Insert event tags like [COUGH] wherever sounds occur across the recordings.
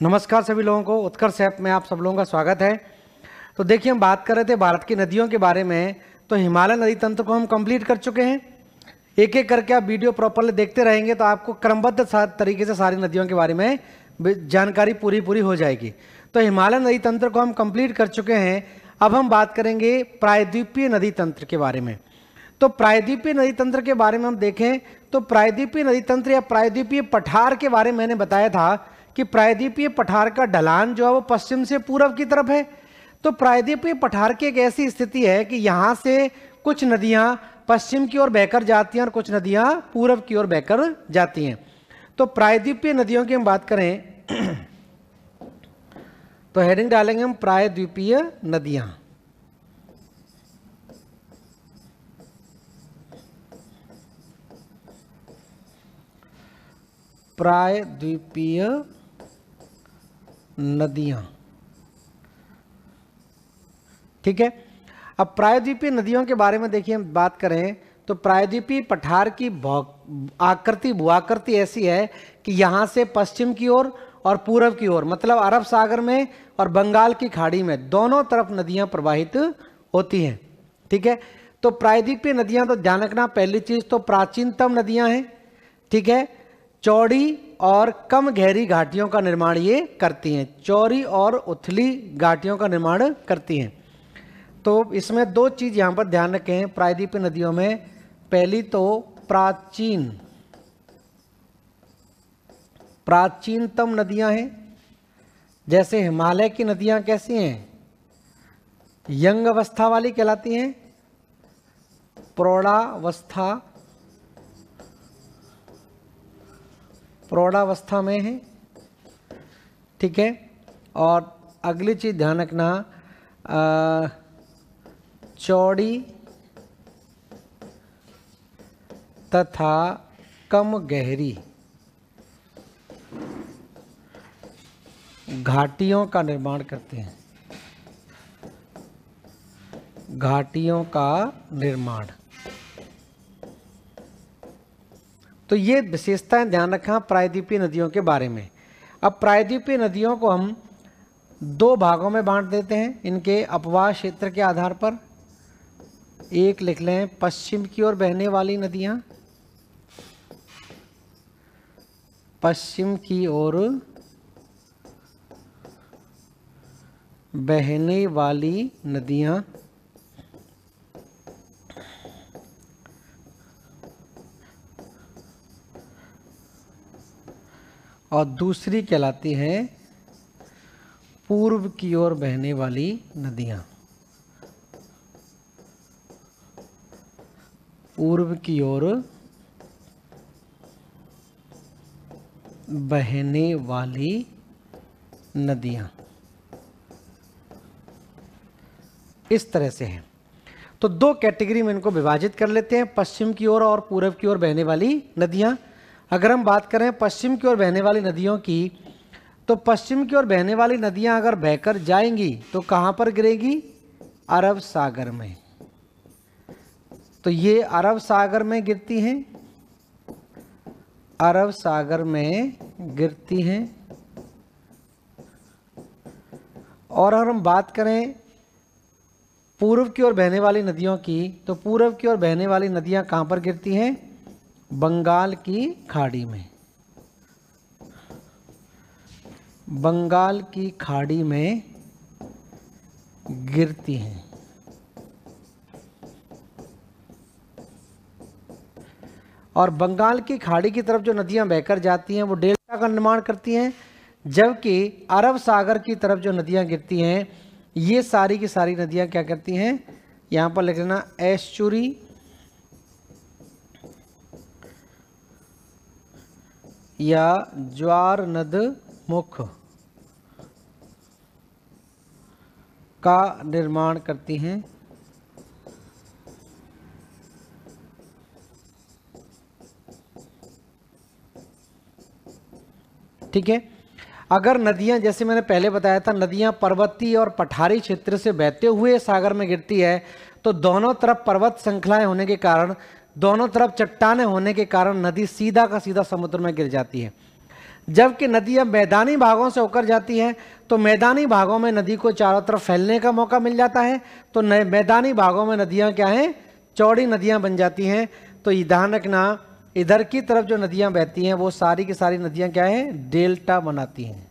नमस्कार सभी लोगों को, उत्कर्ष ऐप में आप सब लोगों का स्वागत है। तो देखिए, हम बात कर रहे थे भारत की नदियों के बारे में तो हिमालय नदी तंत्र को हम कंप्लीट कर चुके हैं। एक एक करके आप वीडियो प्रॉपरली देखते रहेंगे तो आपको क्रमबद्ध तरीके से सारी नदियों के बारे में जानकारी पूरी पूरी हो जाएगी। तो हिमालय नदी तंत्र को हम कंप्लीट कर चुके हैं। अब हम बात करेंगे प्रायद्वीपीय नदी तंत्र के बारे में। तो प्रायद्वीपीय नदी तंत्र के बारे में हम देखें तो प्रायद्वीपीय नदी तंत्र या प्रायद्वीपीय पठार के बारे में मैंने बताया था कि प्रायद्वीपीय पठार का ढलान जो है वो पश्चिम से पूर्व की तरफ़ है। तो प्रायद्वीपीय पठार की एक ऐसी स्थिति है कि यहाँ से कुछ नदियाँ पश्चिम की ओर बहकर जाती हैं और कुछ नदियाँ पूर्व की ओर बहकर जाती हैं। तो प्रायद्वीपीय नदियों की हम बात करें तो हेडिंग डालेंगे हम प्रायद्वीपीय नदियाँ। प्रायद्वीपीय नदियाँ। ठीक है? अब प्रायद्वीपीय नदियों के बारे में देखिए हम बात करें तो प्रायद्वीपीय पठार की आकृति भूआकृति ऐसी है कि यहाँ से पश्चिम की ओर और, पूर्व की ओर मतलब अरब सागर में और बंगाल की खाड़ी में दोनों तरफ़ नदियाँ प्रवाहित होती हैं। ठीक है? तो प्रायद्वीपीय नदियाँ तो ध्यान रखना पहली चीज़ तो प्राचीनतम नदियाँ हैं। ठीक है? चौड़ी और कम गहरी घाटियों का निर्माण ये करती हैं। चौरी और उथली घाटियों का निर्माण करती हैं। तो इसमें दो चीज़ यहाँ पर ध्यान रखें। प्रायद्वीप नदियों में पहली तो प्राचीन, प्राचीनतम नदियाँ हैं। जैसे हिमालय की नदियाँ कैसी हैं? यंग अवस्था वाली कहलाती हैं। प्रौढ़ावस्था प्रौढ़ावस्था में है, ठीक है? और अगली चीज़ ध्यान रखना चौड़ी तथा कम गहरी। घाटियों का निर्माण करते हैं। घाटियों का निर्माण। तो ये विशेषताएँ ध्यान रखा प्रायद्वीपीय नदियों के बारे में। अब प्रायद्वीपीय नदियों को हम दो भागों में बांट देते हैं। इनके अपवाह क्षेत्र के आधार पर। एक लिख लें, पश्चिम की ओर बहने वाली नदियाँ। पश्चिम की ओर बहने वाली नदियाँ। और दूसरी कहलाती है पूर्व की ओर बहने वाली नदियाँ। पूर्व की ओर बहने वाली नदियाँ। इस तरह से है। तो दो कैटेगरी में इनको विभाजित कर लेते हैं, पश्चिम की ओर और पूर्व की ओर बहने वाली नदियाँ। अगर हम बात करें पश्चिम की ओर बहने वाली नदियों की तो पश्चिम की ओर बहने वाली नदियाँ अगर बहकर जाएँगी तो कहाँ पर गिरेगी? अरब सागर में। तो ये अरब सागर में गिरती हैं। अरब सागर में गिरती हैं। और अगर हम बात करें पूर्व की ओर बहने वाली नदियों की तो पूर्व की ओर बहने वाली नदियाँ कहाँ पर गिरती हैं? बंगाल की खाड़ी में। बंगाल की खाड़ी में गिरती हैं। और बंगाल की खाड़ी की तरफ़ जो नदियाँ बहकर जाती हैं, वो डेल्टा का निर्माण करती हैं, जबकि अरब सागर की तरफ़ जो नदियाँ गिरती हैं, ये सारी की सारी नदियाँ क्या करती हैं? यहाँ पर लिख लेना, एस्चुरी या ज्वार नद मुख का निर्माण करती हैं। ठीक है? अगर नदियाँ, जैसे मैंने पहले बताया था, नदियाँ पर्वतीय और पठारी क्षेत्र से बहते हुए सागर में गिरती है तो दोनों तरफ़ पर्वत श्रृंखलाएँ होने के कारण दोनों तरफ़ चट्टाने होने के कारण नदी सीधा का सीधा समुद्र में गिर जाती है। जबकि नदियाँ मैदानी भागों से होकर जाती हैं तो मैदानी भागों में नदी को चारों तरफ़ फैलने का मौका मिल जाता है। तो मैदानी भागों में नदियाँ क्या हैं? चौड़ी नदियाँ बन जाती हैं। तो ध्यान रखना इधर की तरफ़ जो नदियाँ बहती हैं, वो सारी की सारी नदियाँ क्या हैं? डेल्टा बनाती हैं।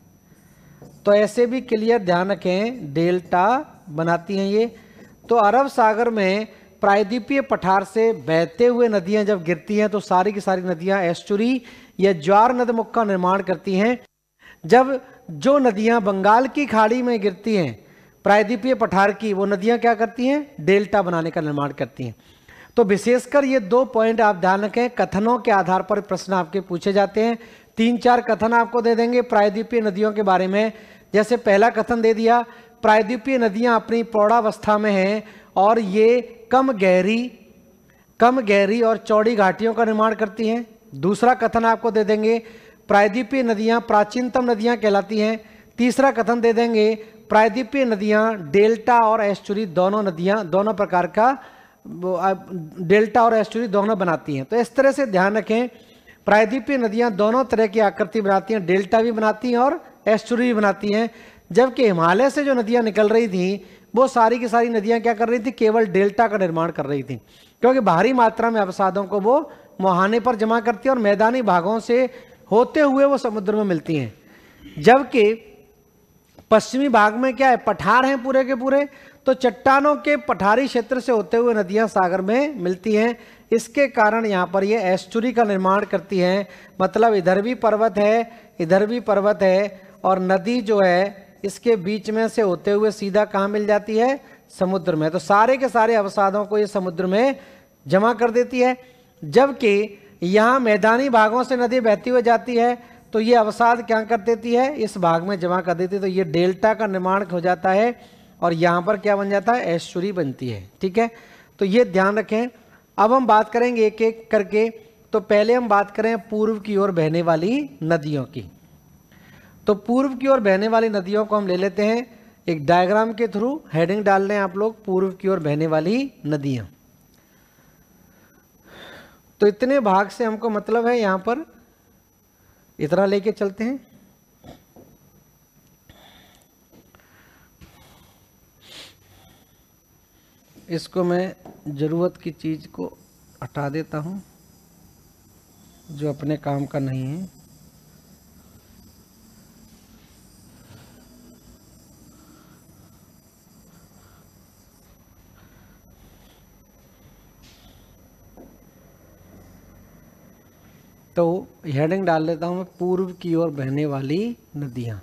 तो ऐसे भी क्लियर ध्यान रखें डेल्टा बनाती हैं ये। तो अरब सागर में प्रायद्वीपीय पठार से बहते हुए नदियाँ जब गिरती हैं तो सारी की सारी नदियाँ एस्चुरी या ज्वार नदमुख का निर्माण करती हैं। जब जो नदियाँ बंगाल की खाड़ी में गिरती हैं, प्रायद्वीपीय पठार की, वो नदियाँ क्या करती हैं? डेल्टा बनाने का निर्माण करती हैं। तो विशेषकर ये दो पॉइंट आप ध्यान रखें कथनों के आधार पर प्रश्न आपके पूछे जाते हैं। तीन चार कथन आपको दे देंगे प्रायद्वीपीय नदियों के बारे में। जैसे पहला कथन दे दिया, प्रायद्वीपीय नदियाँ अपनी प्रौढ़ावस्था में हैं और ये कम गहरी कम गहरी और चौड़ी घाटियों का निर्माण करती हैं। दूसरा कथन आपको दे देंगे, प्रायद्वीपीय नदियाँ प्राचीनतम नदियाँ कहलाती हैं। तीसरा कथन दे देंगे, प्रायद्वीपीय नदियाँ, डेल्टा और एस्चुरी दोनों नदियाँ, दोनों प्रकार का डेल्टा और एस्चुरी दोनों बनाती हैं। तो इस तरह से ध्यान रखें, प्रायद्वीपीय नदियाँ दोनों तरह की आकृति बनाती हैं, डेल्टा भी बनाती हैं और एस्चुरी भी बनाती हैं। जबकि हिमालय से जो नदियाँ निकल रही थी वो सारी की सारी नदियाँ क्या कर रही थी? केवल डेल्टा का निर्माण कर रही थी। क्योंकि भारी मात्रा में अवसादों को वो मुहाने पर जमा करती है और मैदानी भागों से होते हुए वो समुद्र में मिलती हैं। जबकि पश्चिमी भाग में क्या है? पठार हैं पूरे के पूरे। तो चट्टानों के पठारी क्षेत्र से होते हुए नदियाँ सागर में मिलती हैं। इसके कारण यहाँ पर ये एस्चुरी का निर्माण करती हैं। मतलब इधर भी पर्वत है, इधर भी पर्वत है और नदी जो है इसके बीच में से होते हुए सीधा कहाँ मिल जाती है? समुद्र में। तो सारे के सारे अवसादों को ये समुद्र में जमा कर देती है। जबकि यहाँ मैदानी भागों से नदी बहती हुई जाती है तो ये अवसाद क्या कर देती है? इस भाग में जमा कर देती है। तो ये डेल्टा का निर्माण हो जाता है और यहाँ पर क्या बन जाता है? ऐश्वरी बनती है। ठीक है? तो ये ध्यान रखें। अब हम बात करेंगे एक एक करके। तो पहले हम बात करें पूर्व की ओर बहने वाली नदियों की। तो पूर्व की ओर बहने वाली नदियों को हम ले लेते हैं। एक डायग्राम के थ्रू हेडिंग डाल लें आप लोग, पूर्व की ओर बहने वाली नदियाँ। तो इतने भाग से हमको मतलब है यहाँ पर, इतना लेके चलते हैं। इसको मैं ज़रूरत की चीज़ को हटा देता हूँ, जो अपने काम का नहीं है। तो हेडिंग डाल लेता हूँ मैं पूर्व की ओर बहने वाली नदियाँ।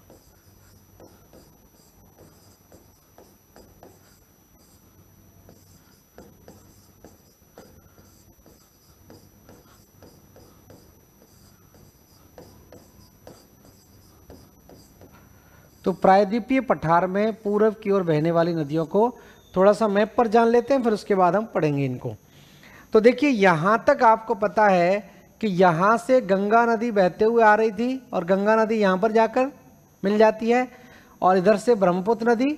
तो प्रायद्वीपीय पठार में पूर्व की ओर बहने वाली नदियों को थोड़ा सा मैप पर जान लेते हैं, फिर उसके बाद हम पढ़ेंगे इनको। तो देखिए, यहाँ तक आपको पता है कि यहाँ से गंगा नदी बहते हुए आ रही थी और गंगा नदी यहाँ पर जाकर मिल जाती है और इधर से ब्रह्मपुत्र नदी,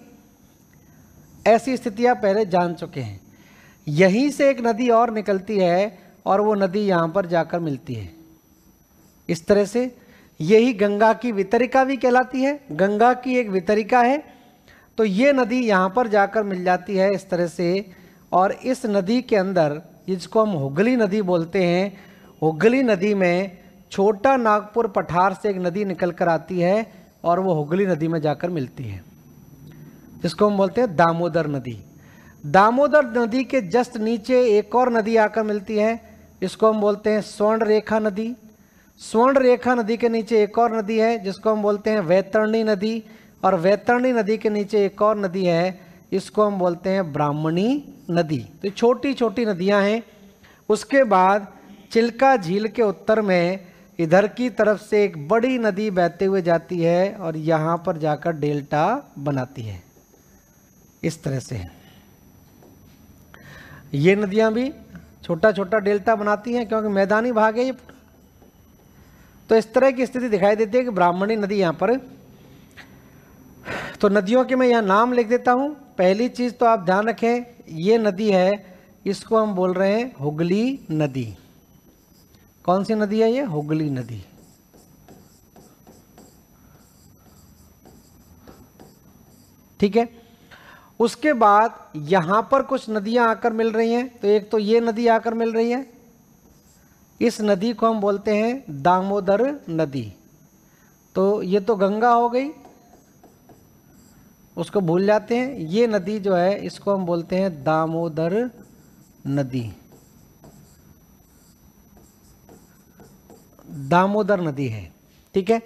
ऐसी स्थितियाँ पहले जान चुके हैं। यहीं से एक नदी और निकलती है और वो नदी यहाँ पर जाकर मिलती है। इस तरह से यही गंगा की वितरिका भी कहलाती है। गंगा की एक वितरिका है तो ये नदी यहाँ पर जाकर मिल जाती है इस तरह से। और इस नदी के अंदर, जिसको हम हुगली नदी बोलते हैं हुगली नदी में छोटा नागपुर पठार से एक नदी निकल कर आती है और वो हुगली नदी में जाकर मिलती है। जिसको हम बोलते हैं दामोदर नदी। दामोदर नदी के जस्ट नीचे एक और नदी आकर मिलती है। इसको हम बोलते हैं स्वर्ण रेखा नदी। स्वर्ण रेखा नदी के नीचे एक और नदी है, जिसको हम बोलते हैं वैतरणी नदी। और वैतरणी नदी के नीचे एक और नदी है, इसको हम बोलते हैं ब्राह्मणी नदी। तो छोटी छोटी नदियाँ हैं। उसके बाद चिल्का झील के उत्तर में इधर की तरफ़ से एक बड़ी नदी बहते हुए जाती है और यहाँ पर जाकर डेल्टा बनाती है। इस तरह से ये नदियाँ भी छोटा छोटा डेल्टा बनाती हैं क्योंकि मैदानी भाग है ये तो इस तरह की स्थिति दिखाई देती है कि ब्राह्मणी नदी यहाँ पर। तो नदियों के मैं यहाँ नाम लिख देता हूँ। पहली चीज़ तो आप ध्यान रखें, ये नदी है, इसको हम बोल रहे हैं हुगली नदी। कौन सी नदी है ये? हुगली नदी। ठीक है? उसके बाद यहाँ पर कुछ नदियाँ आकर मिल रही हैं। तो एक तो ये नदी आकर मिल रही है। इस नदी को हम बोलते हैं दामोदर नदी। तो ये तो गंगा हो गई। उसको भूल जाते हैं। ये नदी जो है, इसको हम बोलते हैं दामोदर नदी। दामोदर नदी है, ठीक है?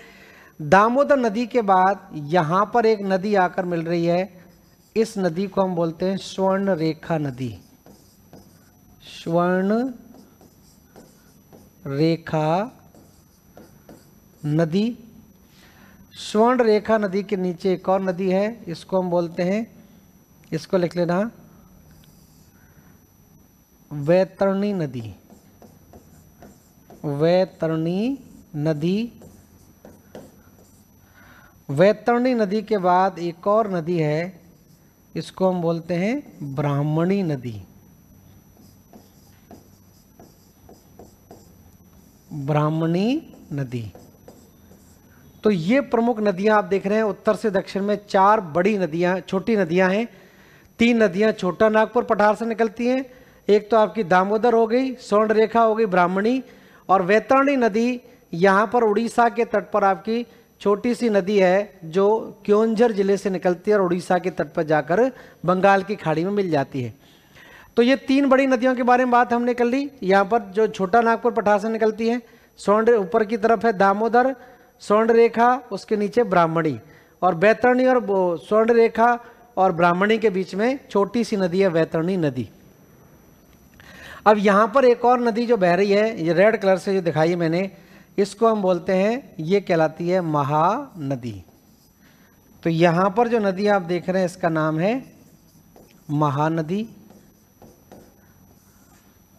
दामोदर नदी के बाद यहाँ पर एक नदी आकर मिल रही है। इस नदी को हम बोलते हैं स्वर्ण रेखा नदी। स्वर्ण रेखा नदी। स्वर्ण रेखा नदी के नीचे एक और नदी है, इसको हम बोलते हैं, इसको लिख लेना, वैतरणी नदी। वैतरणी नदी। वैतरणी नदी के बाद एक और नदी है, इसको हम बोलते हैं ब्राह्मणी नदी। ब्राह्मणी नदी। तो ये प्रमुख नदियाँ आप देख रहे हैं, उत्तर से दक्षिण में चार बड़ी नदियाँ, छोटी नदियाँ हैं। तीन नदियाँ छोटा नागपुर पठार से निकलती हैं। एक तो आपकी दामोदर हो गई स्वर्ण रेखा हो गई ब्राह्मणी और वैतरणी नदी यहाँ पर उड़ीसा के तट पर आपकी छोटी सी नदी है जो क्योंझर ज़िले से निकलती है और उड़ीसा के तट पर जाकर बंगाल की खाड़ी में मिल जाती है। तो ये तीन बड़ी नदियों के बारे में बात हमने कर ली। यहाँ पर जो छोटा नागपुर पठार से निकलती है स्वर्ण ऊपर की तरफ़ है दामोदर स्वर्ण रेखा उसके नीचे ब्राह्मणी और बैतरणी और स्वर्ण रेखा और ब्राह्मणी के बीच में छोटी सी नदी है वैतरणी नदी। अब यहाँ पर एक और नदी जो बह रही है, ये रेड कलर से जो दिखाई मैंने, इसको हम बोलते हैं, ये कहलाती है महानदी। तो यहाँ पर जो नदी आप देख रहे हैं, इसका नाम है महानदी।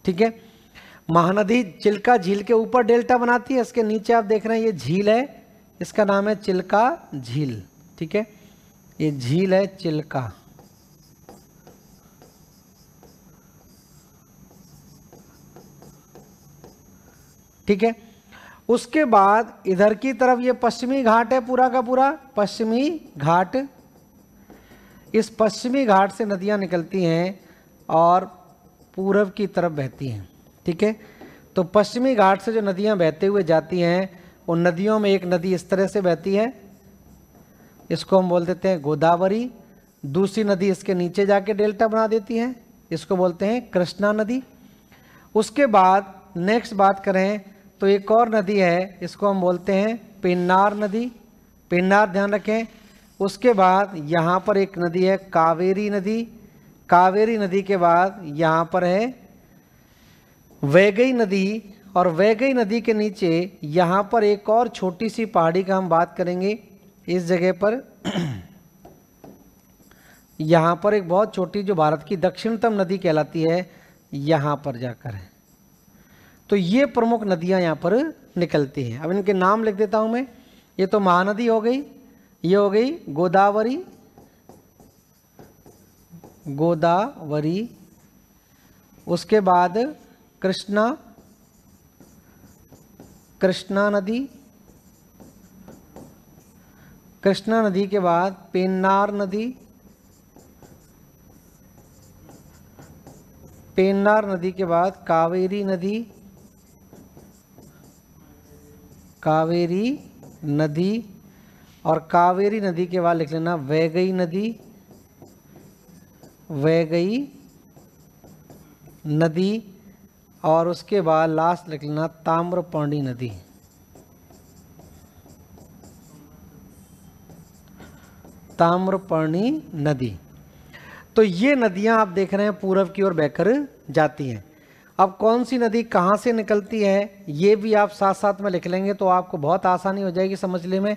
ठीक है? महानदी चिल्का झील के ऊपर डेल्टा बनाती है, इसके नीचे आप देख रहे हैं, ये झील है, इसका नाम है चिल्का झील। ठीक है? ये झील है चिल्का। ठीक है? उसके बाद इधर की तरफ़ ये पश्चिमी घाट है पूरा का पूरा, पश्चिमी घाट। इस पश्चिमी घाट से नदियाँ निकलती हैं और पूरब की तरफ़ बहती हैं, ठीक है? तो पश्चिमी घाट से जो नदियाँ बहते हुए जाती हैं, उन नदियों में एक नदी इस तरह से बहती है। इसको हम बोल देते हैं गोदावरी। दूसरी नदी इसके नीचे जाके डेल्टा बना देती है, इसको बोलते हैं कृष्णा नदी। उसके बाद नेक्स्ट बात करें तो एक और नदी है, इसको हम बोलते हैं पिन्नार नदी। पिन्नार ध्यान रखें, उसके बाद यहाँ पर एक नदी है, कावेरी नदी। कावेरी नदी के बाद यहाँ पर है वैगई नदी, और वैगई नदी के नीचे यहाँ पर एक और छोटी सी पहाड़ी का हम बात करेंगे। इस जगह पर यहाँ पर एक बहुत छोटी जो भारत की दक्षिणतम नदी कहलाती है, यहाँ पर जाकर है। तो ये प्रमुख नदियाँ यहाँ पर निकलती हैं। अब इनके नाम लिख देता हूँ मैं। ये तो महानदी हो गई, ये हो गई गोदावरी गोदावरी, उसके बाद कृष्णा कृष्णा नदी कृष्णा नदी के बाद पेन्नार नदी पेन्नार नदी के बाद कावेरी नदी कावेरी नदी, और कावेरी नदी के बाद लिख लेना वैगई नदी वैगई नदी, और उसके बाद लास्ट लिख लेना ताम्रपर्णी नदी। ताम्रपर्णी नदी। तो ये नदियाँ आप देख रहे हैं पूरब की ओर बहकर जाती हैं। अब कौन सी नदी कहाँ से निकलती है, ये भी आप साथ साथ में लिख लेंगे तो आपको बहुत आसानी हो जाएगी समझने में।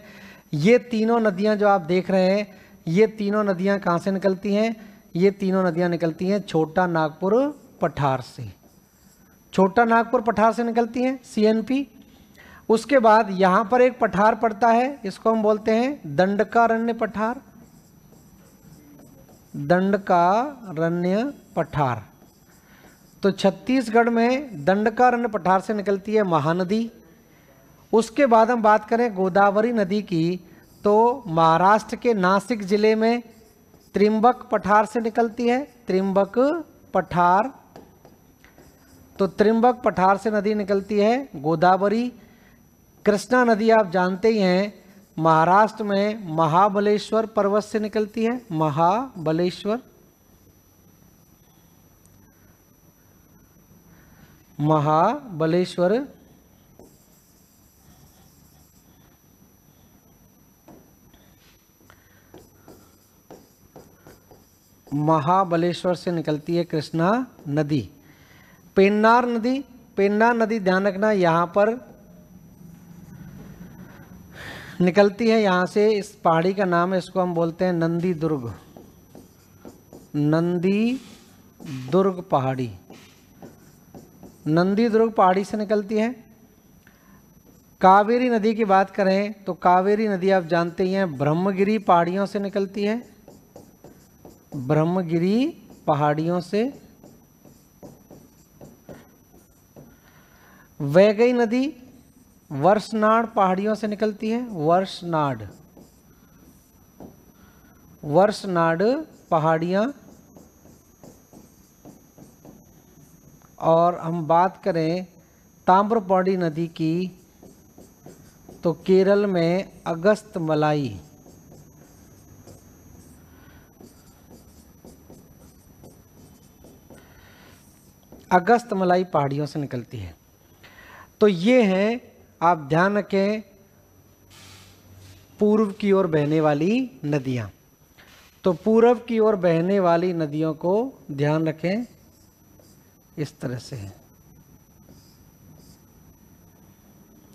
ये तीनों नदियाँ जो आप देख रहे हैं, ये तीनों नदियाँ कहाँ से निकलती हैं? ये तीनों नदियाँ निकलती हैं छोटा नागपुर पठार से। छोटा नागपुर पठार से निकलती हैं सीएनपी उसके बाद यहाँ पर एक पठार पड़ता है, इसको हम बोलते हैं दंडकारण्य पठार। दंडकारण्य पठार। तो छत्तीसगढ़ में दंडकारण्य पठार से निकलती है महानदी। उसके बाद हम बात करें गोदावरी नदी की तो महाराष्ट्र के नासिक ज़िले में त्रिंबक पठार से निकलती है, त्रिंबक पठार। तो त्रिंबक पठार से नदी निकलती है गोदावरी। कृष्णा नदी आप जानते ही हैं, महाराष्ट्र में महाबलेश्वर पर्वत से निकलती है, महाबलेश्वर। महाबलेश्वर। महाबलेश्वर से निकलती है कृष्णा नदी। पेन्नार नदी पेन्नार नदी ध्यान रखना, यहाँ पर निकलती है यहाँ से, इस पहाड़ी का नाम है, इसको हम बोलते हैं नंदी दुर्ग। नंदी दुर्ग पहाड़ी। नंदी दुर्ग पहाड़ी से निकलती है। कावेरी नदी की बात करें तो कावेरी नदी आप जानते ही हैं, ब्रह्मगिरी पहाड़ियों से निकलती है। ब्रह्मगिरी पहाड़ियों से। वैगई नदी वर्षनाड़ पहाड़ियों से निकलती है। वर्षनाड़। वर्षनाड़ पहाड़ियाँ और हम बात करें ताम्रपाड़ी नदी की तो केरल में अगस्त मलाई। अगस्त मलाई पहाड़ियों से निकलती है। तो ये हैं, आप ध्यान रखें, पूर्व की ओर बहने वाली नदियाँ। तो पूर्व की ओर बहने वाली नदियों को ध्यान रखें इस तरह से है।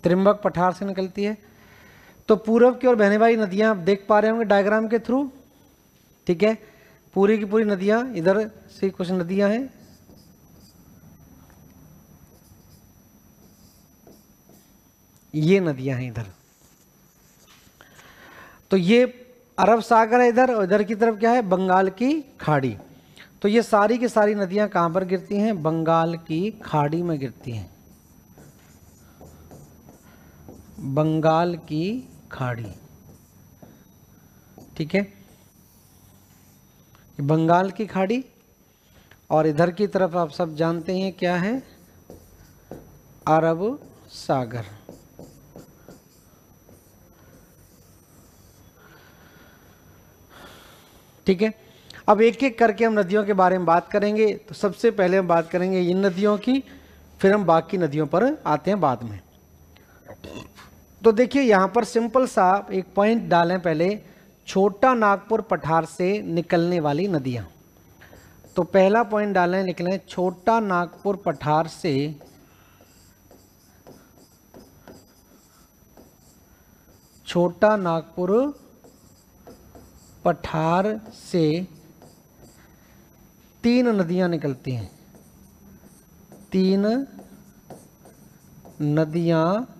त्रिंबक पठार से निकलती है। तो पूर्व की ओर बहने वाली नदियाँ आप देख पा रहे होंगे डायग्राम के थ्रू ठीक है? पूरी की पूरी नदियाँ, इधर से कुछ नदियाँ हैं। ये नदियाँ हैं इधर। तो ये अरब सागर है इधर, और इधर की तरफ़ क्या है? बंगाल की खाड़ी। तो ये सारी की सारी नदियाँ कहाँ पर गिरती हैं? बंगाल की खाड़ी में गिरती हैं। बंगाल की खाड़ी। ठीक है? बंगाल की खाड़ी और इधर की तरफ़ आप सब जानते हैं क्या है? अरब सागर। ठीक है? अब एक एक करके हम नदियों के बारे में बात करेंगे। तो सबसे पहले हम बात करेंगे इन नदियों की, फिर हम बाकी नदियों पर आते हैं बाद में। तो देखिए, यहाँ पर सिंपल सा एक पॉइंट डालें पहले। छोटा नागपुर पठार से निकलने वाली नदियाँ। तो पहला पॉइंट डालें, निकलें। छोटा नागपुर पठार से छोटा नागपुर पठार से तीन नदियाँ निकलती हैं। तीन नदियाँ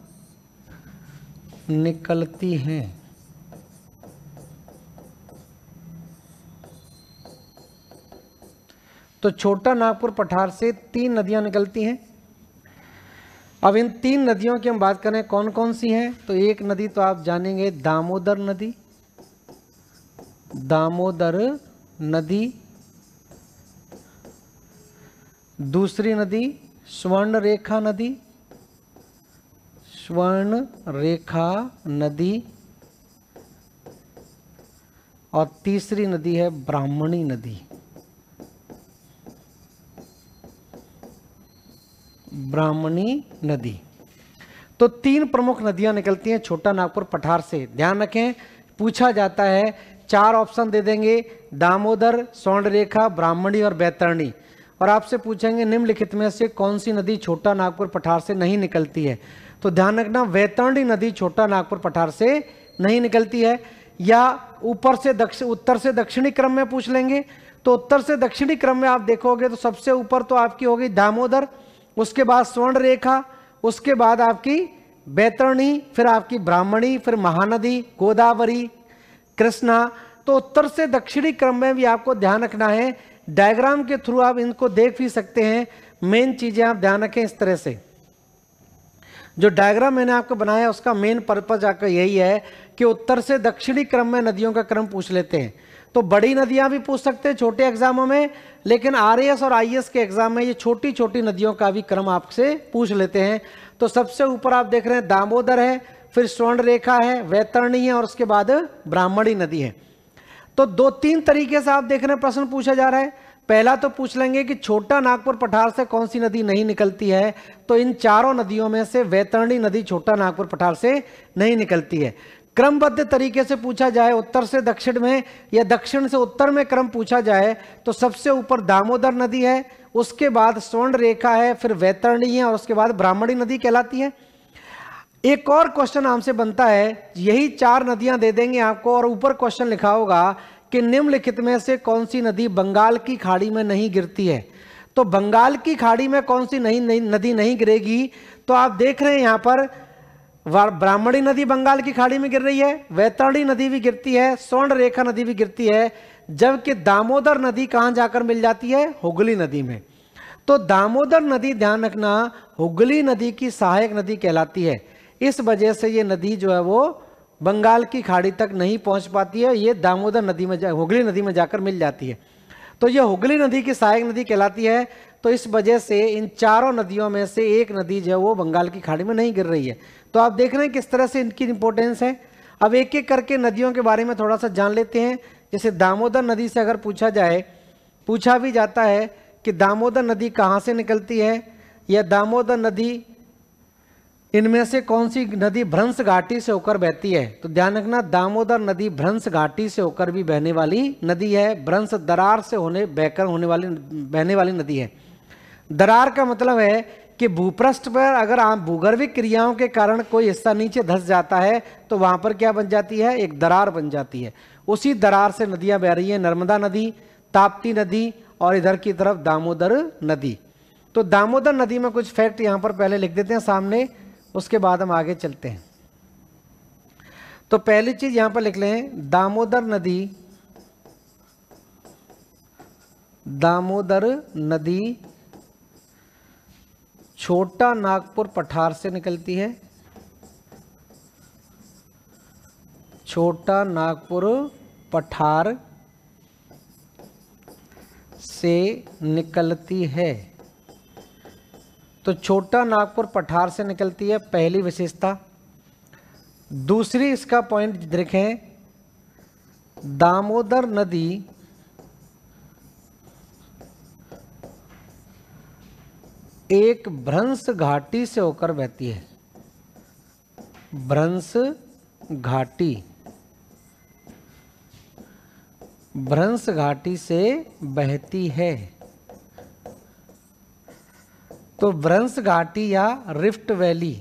निकलती हैं। तो छोटा नागपुर पठार से तीन नदियाँ निकलती हैं। अब इन तीन नदियों की हम बात करें कौन कौन सी हैं? तो एक नदी तो आप जानेंगे, दामोदर नदी। दामोदर नदी दूसरी नदी स्वर्ण रेखा नदी। स्वर्ण रेखा नदी। और तीसरी नदी है ब्राह्मणी नदी। ब्राह्मणी नदी। तो तीन प्रमुख नदियाँ निकलती हैं छोटा नागपुर पठार से। ध्यान रखें, पूछा जाता है, चार ऑप्शन दे देंगे, दामोदर स्वर्ण रेखा ब्राह्मणी और बैतरणी। और आपसे पूछेंगे, निम्नलिखित में से कौन सी नदी छोटा नागपुर पठार से नहीं निकलती है? तो ध्यान रखना वैतरणी नदी छोटा नागपुर पठार से नहीं निकलती है। या ऊपर से दक्षिण उत्तर से दक्षिणी क्रम में पूछ लेंगे तो उत्तर से दक्षिणी क्रम में आप देखोगे तो सबसे ऊपर तो आपकी होगी दामोदर, उसके बाद स्वर्ण रेखा उसके बाद आपकी बैतरणी, फिर आपकी ब्राह्मणी, फिर महानदी, गोदावरी, कृष्णा। तो उत्तर से दक्षिणी क्रम में भी आपको ध्यान रखना है डायग्राम के थ्रू आप इनको देख भी सकते हैं। मेन चीज़ें आप ध्यान रखें इस तरह से। जो डायग्राम मैंने आपको बनाया, उसका मेन पर्पज आपका यही है कि उत्तर से दक्षिणी क्रम में नदियों का क्रम पूछ लेते हैं। तो बड़ी नदियाँ भी पूछ सकते हैं, छोटे एग्जामों में, लेकिन आर और आई के एग्ज़ाम में ये छोटी छोटी नदियों का भी क्रम आपसे पूछ लेते हैं। तो सबसे ऊपर आप देख रहे हैं, दामोदर है, फिर स्वर्ण रेखा है, वैतरणी है, और उसके बाद ब्राह्मणी नदी है। तो दो तीन तरीके से आप देख रहे हैं, प्रश्न पूछा जा रहा है। पहला तो पूछ लेंगे कि छोटा नागपुर पठार से कौन सी नदी नहीं निकलती है? तो इन चारों नदियों में से वैतरणी नदी छोटा नागपुर पठार से नहीं निकलती है। क्रमबद्ध तरीके से पूछा जाए उत्तर से दक्षिण में या दक्षिण से उत्तर में क्रम पूछा जाए तो सबसे ऊपर दामोदर नदी है, उसके बाद स्वर्ण रेखा है, फिर वैतरणी है, और उसके बाद ब्राह्मणी नदी कहलाती है। एक और क्वेश्चन हमसे बनता है यही चार नदियाँ दे देंगे आपको और ऊपर क्वेश्चन लिखा होगा कि निम्नलिखित में से कौन सी नदी बंगाल की खाड़ी में नहीं गिरती है? तो बंगाल की खाड़ी में कौन सी नहीं, नहीं नदी नहीं गिरेगी? तो आप देख रहे हैं यहाँ पर ब्राह्मणी नदी बंगाल की खाड़ी में गिर रही है वैतरणी नदी भी गिरती है स्वर्ण रेखा नदी भी गिरती है जबकि दामोदर नदी कहाँ जाकर मिल जाती है? हुगली नदी में। तो दामोदर नदी ध्यान रखना हुगली नदी की सहायक नदी कहलाती है। इस वजह से ये नदी जो है वो बंगाल की खाड़ी तक नहीं पहुँच पाती है, ये दामोदर नदी में जा, हुगली नदी में जाकर मिल जाती है। तो ये हुगली नदी की सहायक नदी कहलाती है तो इस वजह से इन चारों नदियों में से एक नदी जो है वो बंगाल की खाड़ी में नहीं गिर रही है। तो आप देख रहे हैं किस तरह से इनकी इंपॉर्टेंस है। अब एक एक करके नदियों के बारे में थोड़ा सा जान लेते हैं। जैसे दामोदर नदी से अगर पूछा जाए, पूछा भी जाता है कि दामोदर नदी कहाँ से निकलती है, या दामोदर नदी इनमें से कौन सी नदी भ्रंश घाटी से होकर बहती है? तो ध्यान रखना दामोदर नदी भ्रंश घाटी से होकर भी बहने वाली नदी है। भ्रंश दरार से होने, बहकर होने वाली बहने वाली नदी है। दरार का मतलब है कि भूपृष्ठ पर अगर आप भूगर्भिक क्रियाओं के कारण कोई हिस्सा नीचे धस जाता है तो वहाँ पर क्या बन जाती है? एक दरार बन जाती है। उसी दरार से नदियाँ बह रही हैं, नर्मदा नदी, ताप्ती नदी और इधर की तरफ़ दामोदर नदी। तो दामोदर नदी में कुछ फैक्ट यहाँ पर पहले लिख देते हैं सामने। उसके बाद हम आगे चलते हैं। तो पहली चीज़ यहाँ पर लिख लें, दामोदर नदी दामोदर नदी छोटा नागपुर पठार से निकलती है। छोटा नागपुर पठार से निकलती है। तो छोटा नागपुर पठार से निकलती है पहली विशेषता। दूसरी इसका पॉइंट देखें, दामोदर नदी एक भ्रंश घाटी से होकर बहती है। भ्रंश घाटी। भ्रंश घाटी से बहती है। तो व्रंश घाटी या रिफ्ट वैली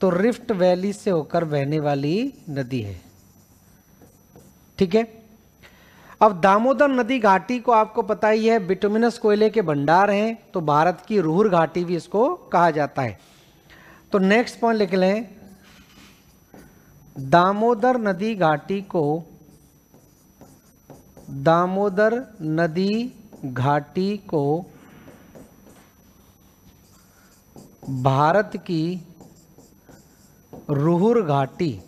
तो रिफ्ट वैली से होकर बहने वाली नदी है। ठीक है? अब दामोदर नदी घाटी को आपको पता ही है, बिटुमिनस कोयले के भंडार हैं तो भारत की रूहर घाटी भी इसको कहा जाता है। तो नेक्स्ट पॉइंट लिख लें। दामोदर नदी घाटी को, दामोदर नदी घाटी को भारत की रूहुर घाटी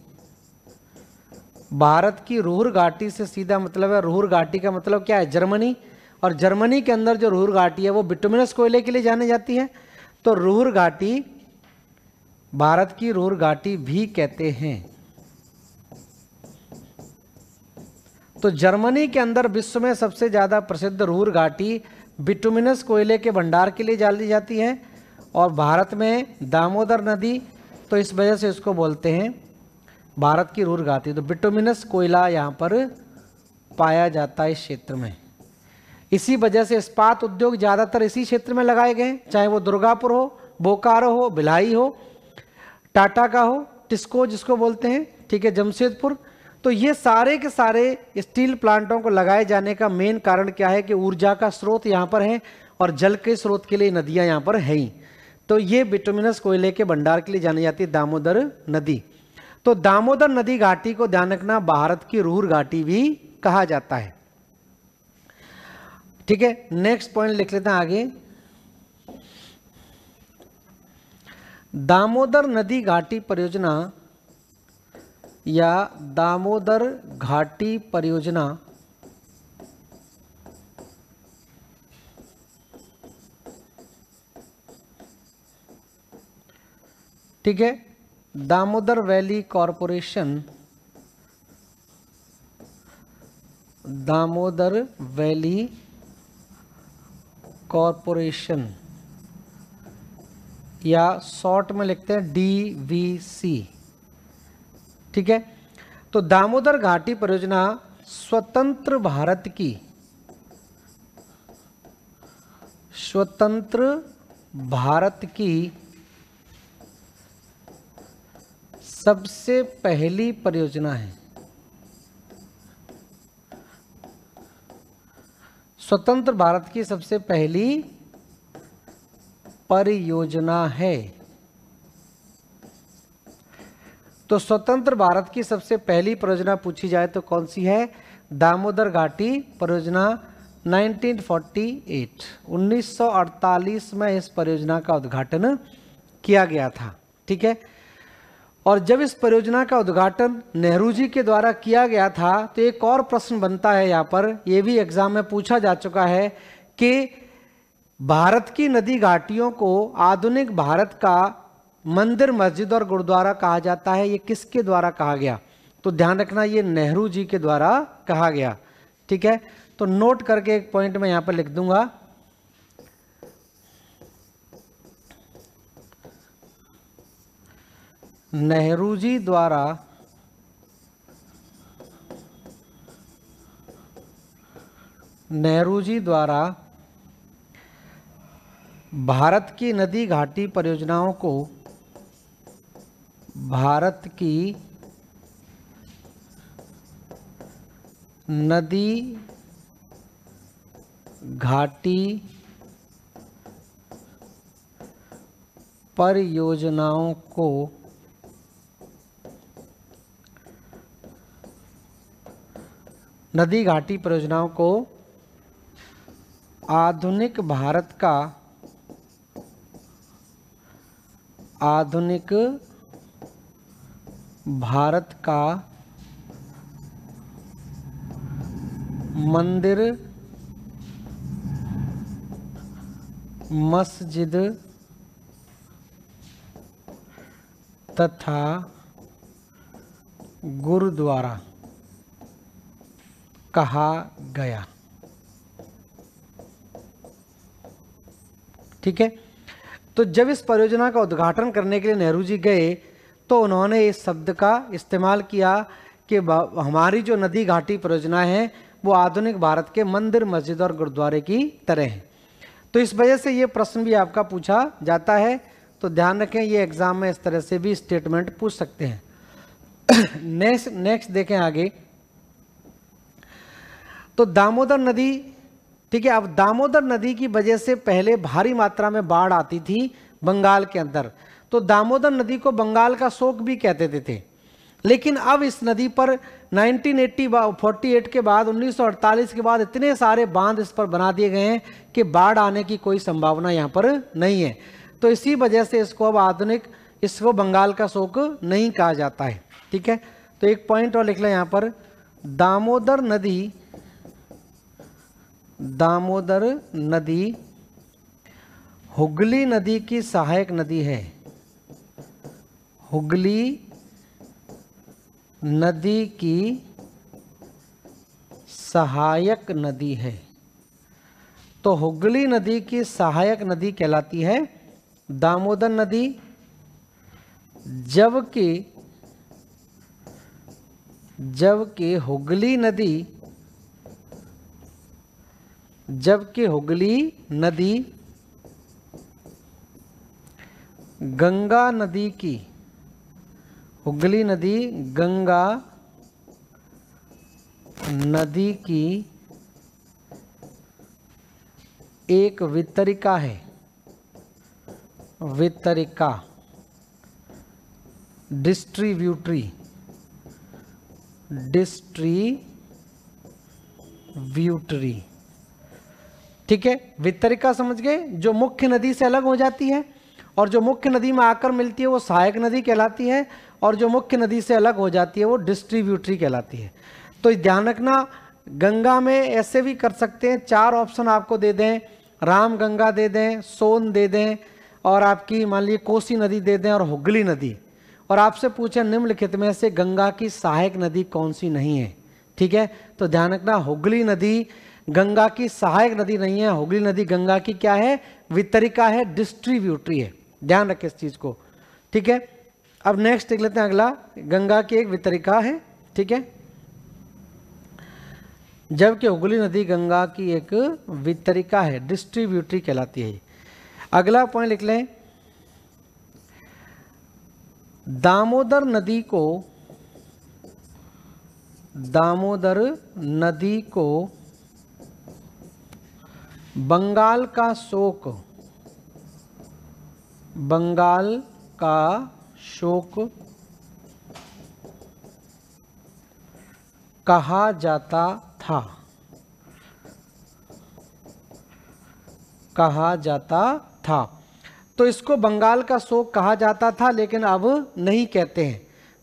भारत की रूहुर घाटी से सीधा मतलब है रूहुर घाटी का मतलब क्या है? जर्मनी। और जर्मनी के अंदर जो रूहुर घाटी है, वो बिटुमिनस कोयले के लिए जानी जाती है। तो रूहुर घाटी भारत की रूहुर घाटी भी कहते हैं। तो जर्मनी के अंदर विश्व में सबसे ज़्यादा प्रसिद्ध रूहुर घाटी बिटुमिनस कोयले के भंडार के लिए जानी जाती है। और भारत में दामोदर नदी तो इस वजह से इसको बोलते हैं भारत की रूर गाती तो बिटोमिनस कोयला यहाँ पर पाया जाता है इस क्षेत्र में। इसी वजह से इस्पात उद्योग ज़्यादातर इसी क्षेत्र में लगाए गए चाहे वो दुर्गापुर हो, बोकारो हो, भिलाई हो, टाटा का हो, टिस्को जिसको बोलते हैं, ठीक है, जमशेदपुर। तो ये सारे के सारे स्टील प्लांटों को लगाए जाने का मेन कारण क्या है कि ऊर्जा का स्रोत यहाँ पर है और जल के स्रोत के लिए नदियाँ यहाँ पर है ही। तो ये बिटोमिनस कोयले के भंडार के लिए जानी जाती है दामोदर नदी। तो दामोदर नदी घाटी को ध्यान रखना, भारत की रूर घाटी भी कहा जाता है। ठीक है नेक्स्ट पॉइंट लिख लेते हैं आगे। दामोदर नदी घाटी परियोजना या दामोदर घाटी परियोजना ठीक है? Damodar valley corporation. Damodar valley corporation. या शॉर्ट में लिखते हैं डीवीसी ठीक है? तो दामोदर घाटी परियोजना स्वतंत्र भारत की। स्वतंत्र भारत की सबसे पहली परियोजना है। स्वतंत्र भारत की सबसे पहली परियोजना है। तो स्वतंत्र भारत की सबसे पहली परियोजना पूछी जाए तो कौन सी है? दामोदर घाटी परियोजना 1948 1948 में इस परियोजना का उद्घाटन किया गया था। ठीक है? और जब इस परियोजना का उद्घाटन नेहरू जी के द्वारा किया गया था तो एक और प्रश्न बनता है यहाँ पर। यह भी एग्ज़ाम में पूछा जा चुका है कि भारत की नदी घाटियों को आधुनिक भारत का मंदिर, मस्जिद और गुरुद्वारा कहा जाता है। ये किसके द्वारा कहा गया? तो ध्यान रखना, ये नेहरू जी के द्वारा कहा गया। ठीक है? तो नोट करके एक पॉइंट में यहाँ पर लिख दूँगा। नेहरू जी द्वारा नेहरू जी द्वारा भारत की नदी घाटी परियोजनाओं को भारत की नदी घाटी परियोजनाओं को नदी घाटी परियोजनाओं को आधुनिक भारत का आधुनिक भारत का मंदिर मस्जिद तथा गुरुद्वारा। कहा गया। ठीक है? तो जब इस परियोजना का उद्घाटन करने के लिए नेहरू जी गए तो उन्होंने इस शब्द का इस्तेमाल किया कि हमारी जो नदी घाटी परियोजना है, वो आधुनिक भारत के मंदिर, मस्जिद और गुरुद्वारे की तरह है। तो इस वजह से ये प्रश्न भी आपका पूछा जाता है। तो ध्यान रखें, ये एग्ज़ाम में इस तरह से भी स्टेटमेंट पूछ सकते हैं। [COUGHS] नेक्स्ट नेक्स्ट देखें आगे। तो दामोदर नदी ठीक है अब दामोदर नदी की वजह से पहले भारी मात्रा में बाढ़ आती थी बंगाल के अंदर। तो दामोदर नदी को बंगाल का शोक भी कहते थे, थे। लेकिन अब इस नदी पर 1980 48 के बाद 1948 के बाद इतने सारे बाँध इस पर बना दिए गए हैं कि बाढ़ आने की कोई संभावना यहाँ पर नहीं है। तो इसी वजह से इसको अब आधुनिक इसको बंगाल का शोक नहीं कहा जाता है ठीक है? तो एक पॉइंट और लिख लें यहाँ पर दामोदर नदी दामोदर नदी, हुगली नदी की सहायक नदी है। हुगली नदी की सहायक नदी है। तो हुगली नदी की सहायक नदी कहलाती है दामोदर नदी, जबकि जबकि हुगली नदी जबकि हुगली नदी गंगा नदी की, हुगली नदी गंगा नदी की एक वितरिका है। वितरिका, डिस्ट्रीब्यूटरी डिस्ट्रीब्यूटरी। ठीक है? वितरिका समझ गए? जो मुख्य नदी से अलग हो जाती है और जो मुख्य नदी में आकर मिलती है, वो सहायक नदी कहलाती है और जो मुख्य नदी से अलग हो जाती है, वो डिस्ट्रीब्यूटरी कहलाती है। तो ध्यान रखना, गंगा में ऐसे भी कर सकते हैं। चार ऑप्शन आपको दे दें। राम गंगा दे दें, सोन दे दें और आपकी मान लीजिए कोसी नदी दे दें और हुगली नदी। और आपसे पूछें निम्नलिखित में से गंगा की सहायक नदी कौन सी नहीं है? ठीक है? तो ध्यान रखना, हुगली नदी गंगा की सहायक नदी नहीं है, हुगली नदी गंगा की क्या है? वितरिका है डिस्ट्रीब्यूटरी है। ध्यान रखें इस चीज़ को। ठीक है? अब नेक्स्ट देख लेते हैं अगला। गंगा की एक वितरिका है, ठीक है? जबकि हुगली नदी गंगा की एक वितरिका है डिस्ट्रीब्यूटरी कहलाती है। अगला पॉइंट लिख लें। दामोदर नदी को, दामोदर नदी को बंगाल का शोक, बंगाल का शोक कहा जाता था। कहा जाता था। तो इसको बंगाल का शोक कहा जाता था, लेकिन अब नहीं कहते हैं।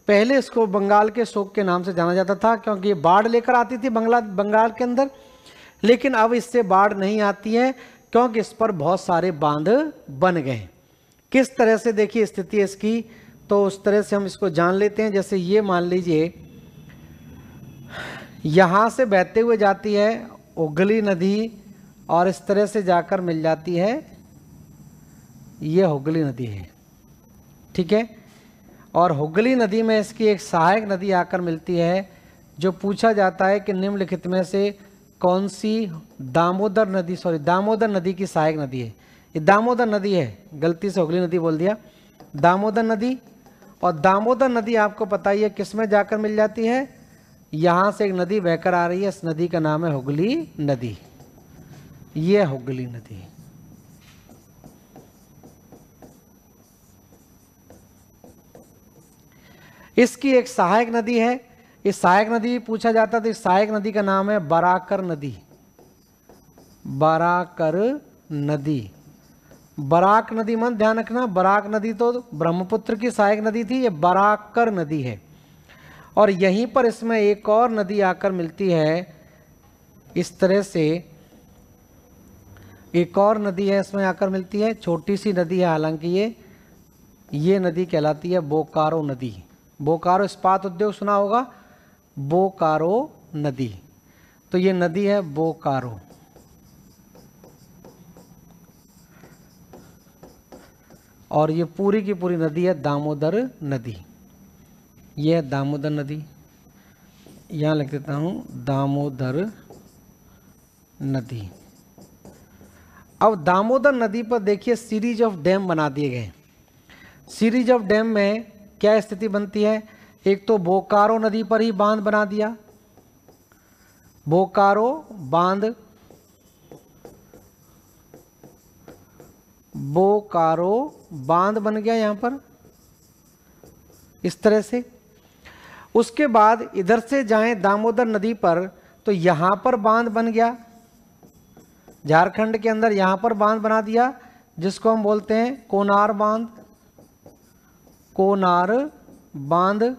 पहले इसको बंगाल के शोक के नाम से जाना जाता था, क्योंकि ये बाढ़ लेकर आती थी बंगला, बंगाल के अंदर। लेकिन अब इससे बाढ़ नहीं आती है, क्योंकि इस पर बहुत सारे बाँध बन गए किस तरह से देखिए स्थिति इसकी तो उस तरह से हम इसको जान लेते हैं। जैसे ये मान लीजिए, यहाँ से बहते हुए जाती है उगली नदी और इस तरह से जाकर मिल जाती है, ये हुगली नदी है। ठीक है? और हुगली नदी में इसकी एक सहायक नदी आकर मिलती है, जो पूछा जाता है कि निम्नलिखित में से कौन सी दामोदर नदी सॉरी दामोदर नदी की सहायक नदी है? ये दामोदर नदी है, गलती से हुगली नदी बोल दिया। दामोदर नदी, और दामोदर नदी आपको पता ही है किसमें जाकर मिल जाती है? यहाँ से एक नदी बहकर आ रही है, इस नदी का नाम है हुगली नदी। ये हुगली नदी। इसकी एक सहायक नदी है इस सहायक नदी पूछा जाता था, इस सहायक नदी का नाम है बराकर नदी। बराकर नदी। बराक नदी मन ध्यान रखना, बराक नदी तो ब्रह्मपुत्र की सहायक नदी थी, ये बराकर नदी है। और यहीं पर इसमें एक और नदी आकर मिलती है, इस तरह से एक और नदी है, इसमें आकर मिलती है, छोटी सी नदी है, हालाँकि ये ये नदी कहलाती है बोकारो नदी। बोकारो इस्पात उद्योग सुना होगा बोकारो नदी। तो ये नदी है बोकारो। और ये पूरी की पूरी नदी है दामोदर नदी। ये है दामोदर नदी। यहाँ लिख देता हूँ, दामोदर नदी। अब दामोदर नदी पर देखिए सीरीज़ ऑफ़ डैम बना दिए गए। सीरीज़ ऑफ़ डैम में क्या स्थिति बनती है? एक तो बोकारो नदी पर ही बाँध बना दिया। बोकारो बाँध। बोकारो बाँध बन गया यहाँ पर। इस तरह से। उसके बाद इधर से जाएँ दामोदर नदी पर तो यहाँ पर बाँध बन गया। झारखंड के अंदर यहाँ पर बाँध बना दिया, जिसको हम बोलते हैं कोनार बाँध। कोनार बाँध।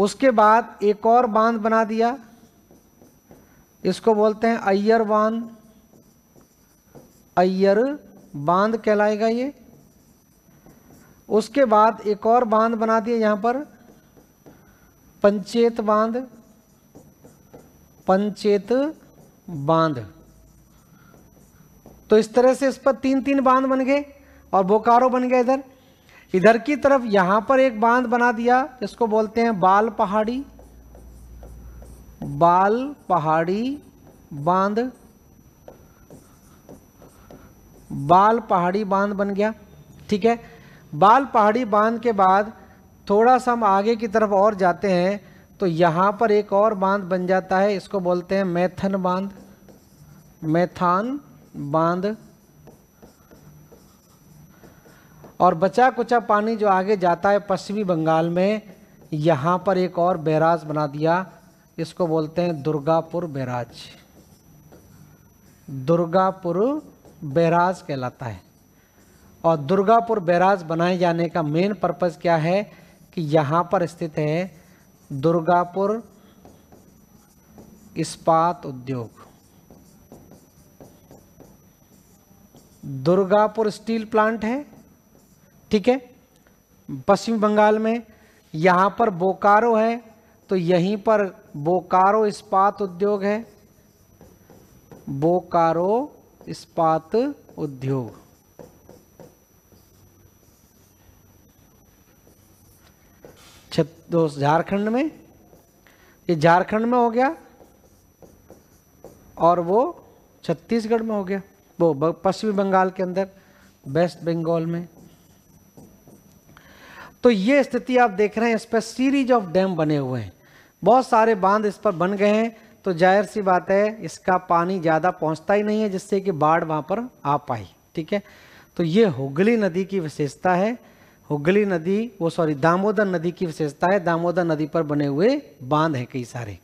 उसके बाद एक और बाँध बना दिया। इसको बोलते हैं अय्यर बाँध। अय्यर बाँध कहलाएगा ये। उसके बाद एक और बाँध बना दिया यहाँ पर। पंचेत बाँध। पंचेत बाँध। तो इस तरह से इस पर तीन तीन बाँध बन गए और बोकारो बन गया इधर। इधर की तरफ़ यहाँ पर एक बाँध बना दिया इसको बोलते हैं बाल पहाड़ी। बाल पहाड़ी बाँध। बाल पहाड़ी बाँध बन गया। ठीक है? बाल पहाड़ी बाँध के बाद थोड़ा सा हम आगे की तरफ़ और जाते हैं तो यहाँ पर एक और बाँध बन जाता है, इसको बोलते हैं मैथन बाँध। मैथान बाँध। और बचा कुचा पानी जो आगे जाता है पश्चिमी बंगाल में, यहाँ पर एक और बैराज बना दिया। इसको बोलते हैं दुर्गापुर बैराज। दुर्गापुर बैराज कहलाता है। और दुर्गापुर बैराज बनाए जाने का मेन पर्पज क्या है कि यहाँ पर स्थित है दुर्गापुर इस्पात उद्योग। दुर्गापुर स्टील प्लांट है। ठीक है? पश्चिम बंगाल में यहाँ पर बोकारो है तो यहीं पर बोकारो इस्पात उद्योग है। बोकारो इस्पात उद्योग। दोस्त झारखंड में? ये झारखंड में हो गया और वो छत्तीसगढ़ में हो गया। वो पश्चिमी बंगाल के अंदर, वेस्ट बंगाल में। तो ये स्थिति आप देख रहे हैं, इस पर सीरीज़ ऑफ़ डैम बने हुए हैं। बहुत सारे बाँध इस पर बन गए हैं तो ज़ाहिर सी बात है, इसका पानी ज़्यादा पहुँचता ही नहीं है, जिससे कि बाढ़ वहाँ पर आ पाई, ठीक है? तो ये हुगली नदी की विशेषता है। हुगली नदी, वो सॉरी दामोदर नदी की विशेषता है। दामोदर नदी पर बने हुए बाँध हैं कई सारे।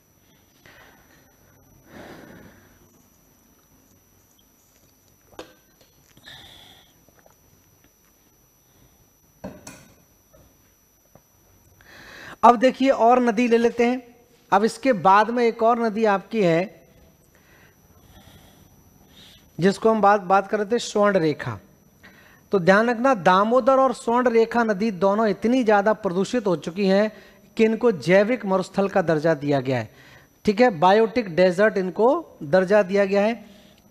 अब देखिए और नदी ले लेते हैं। अब इसके बाद में एक और नदी आपकी है, जिसको हम बात बात कर रहे थे, स्वर्ण रेखा। तो ध्यान रखना, दामोदर और स्वर्ण रेखा नदी दोनों इतनी ज़्यादा प्रदूषित हो चुकी हैं कि इनको जैविक मरुस्थल का दर्जा दिया गया है। ठीक है, बायोटिक डेजर्ट इनको दर्जा दिया गया है।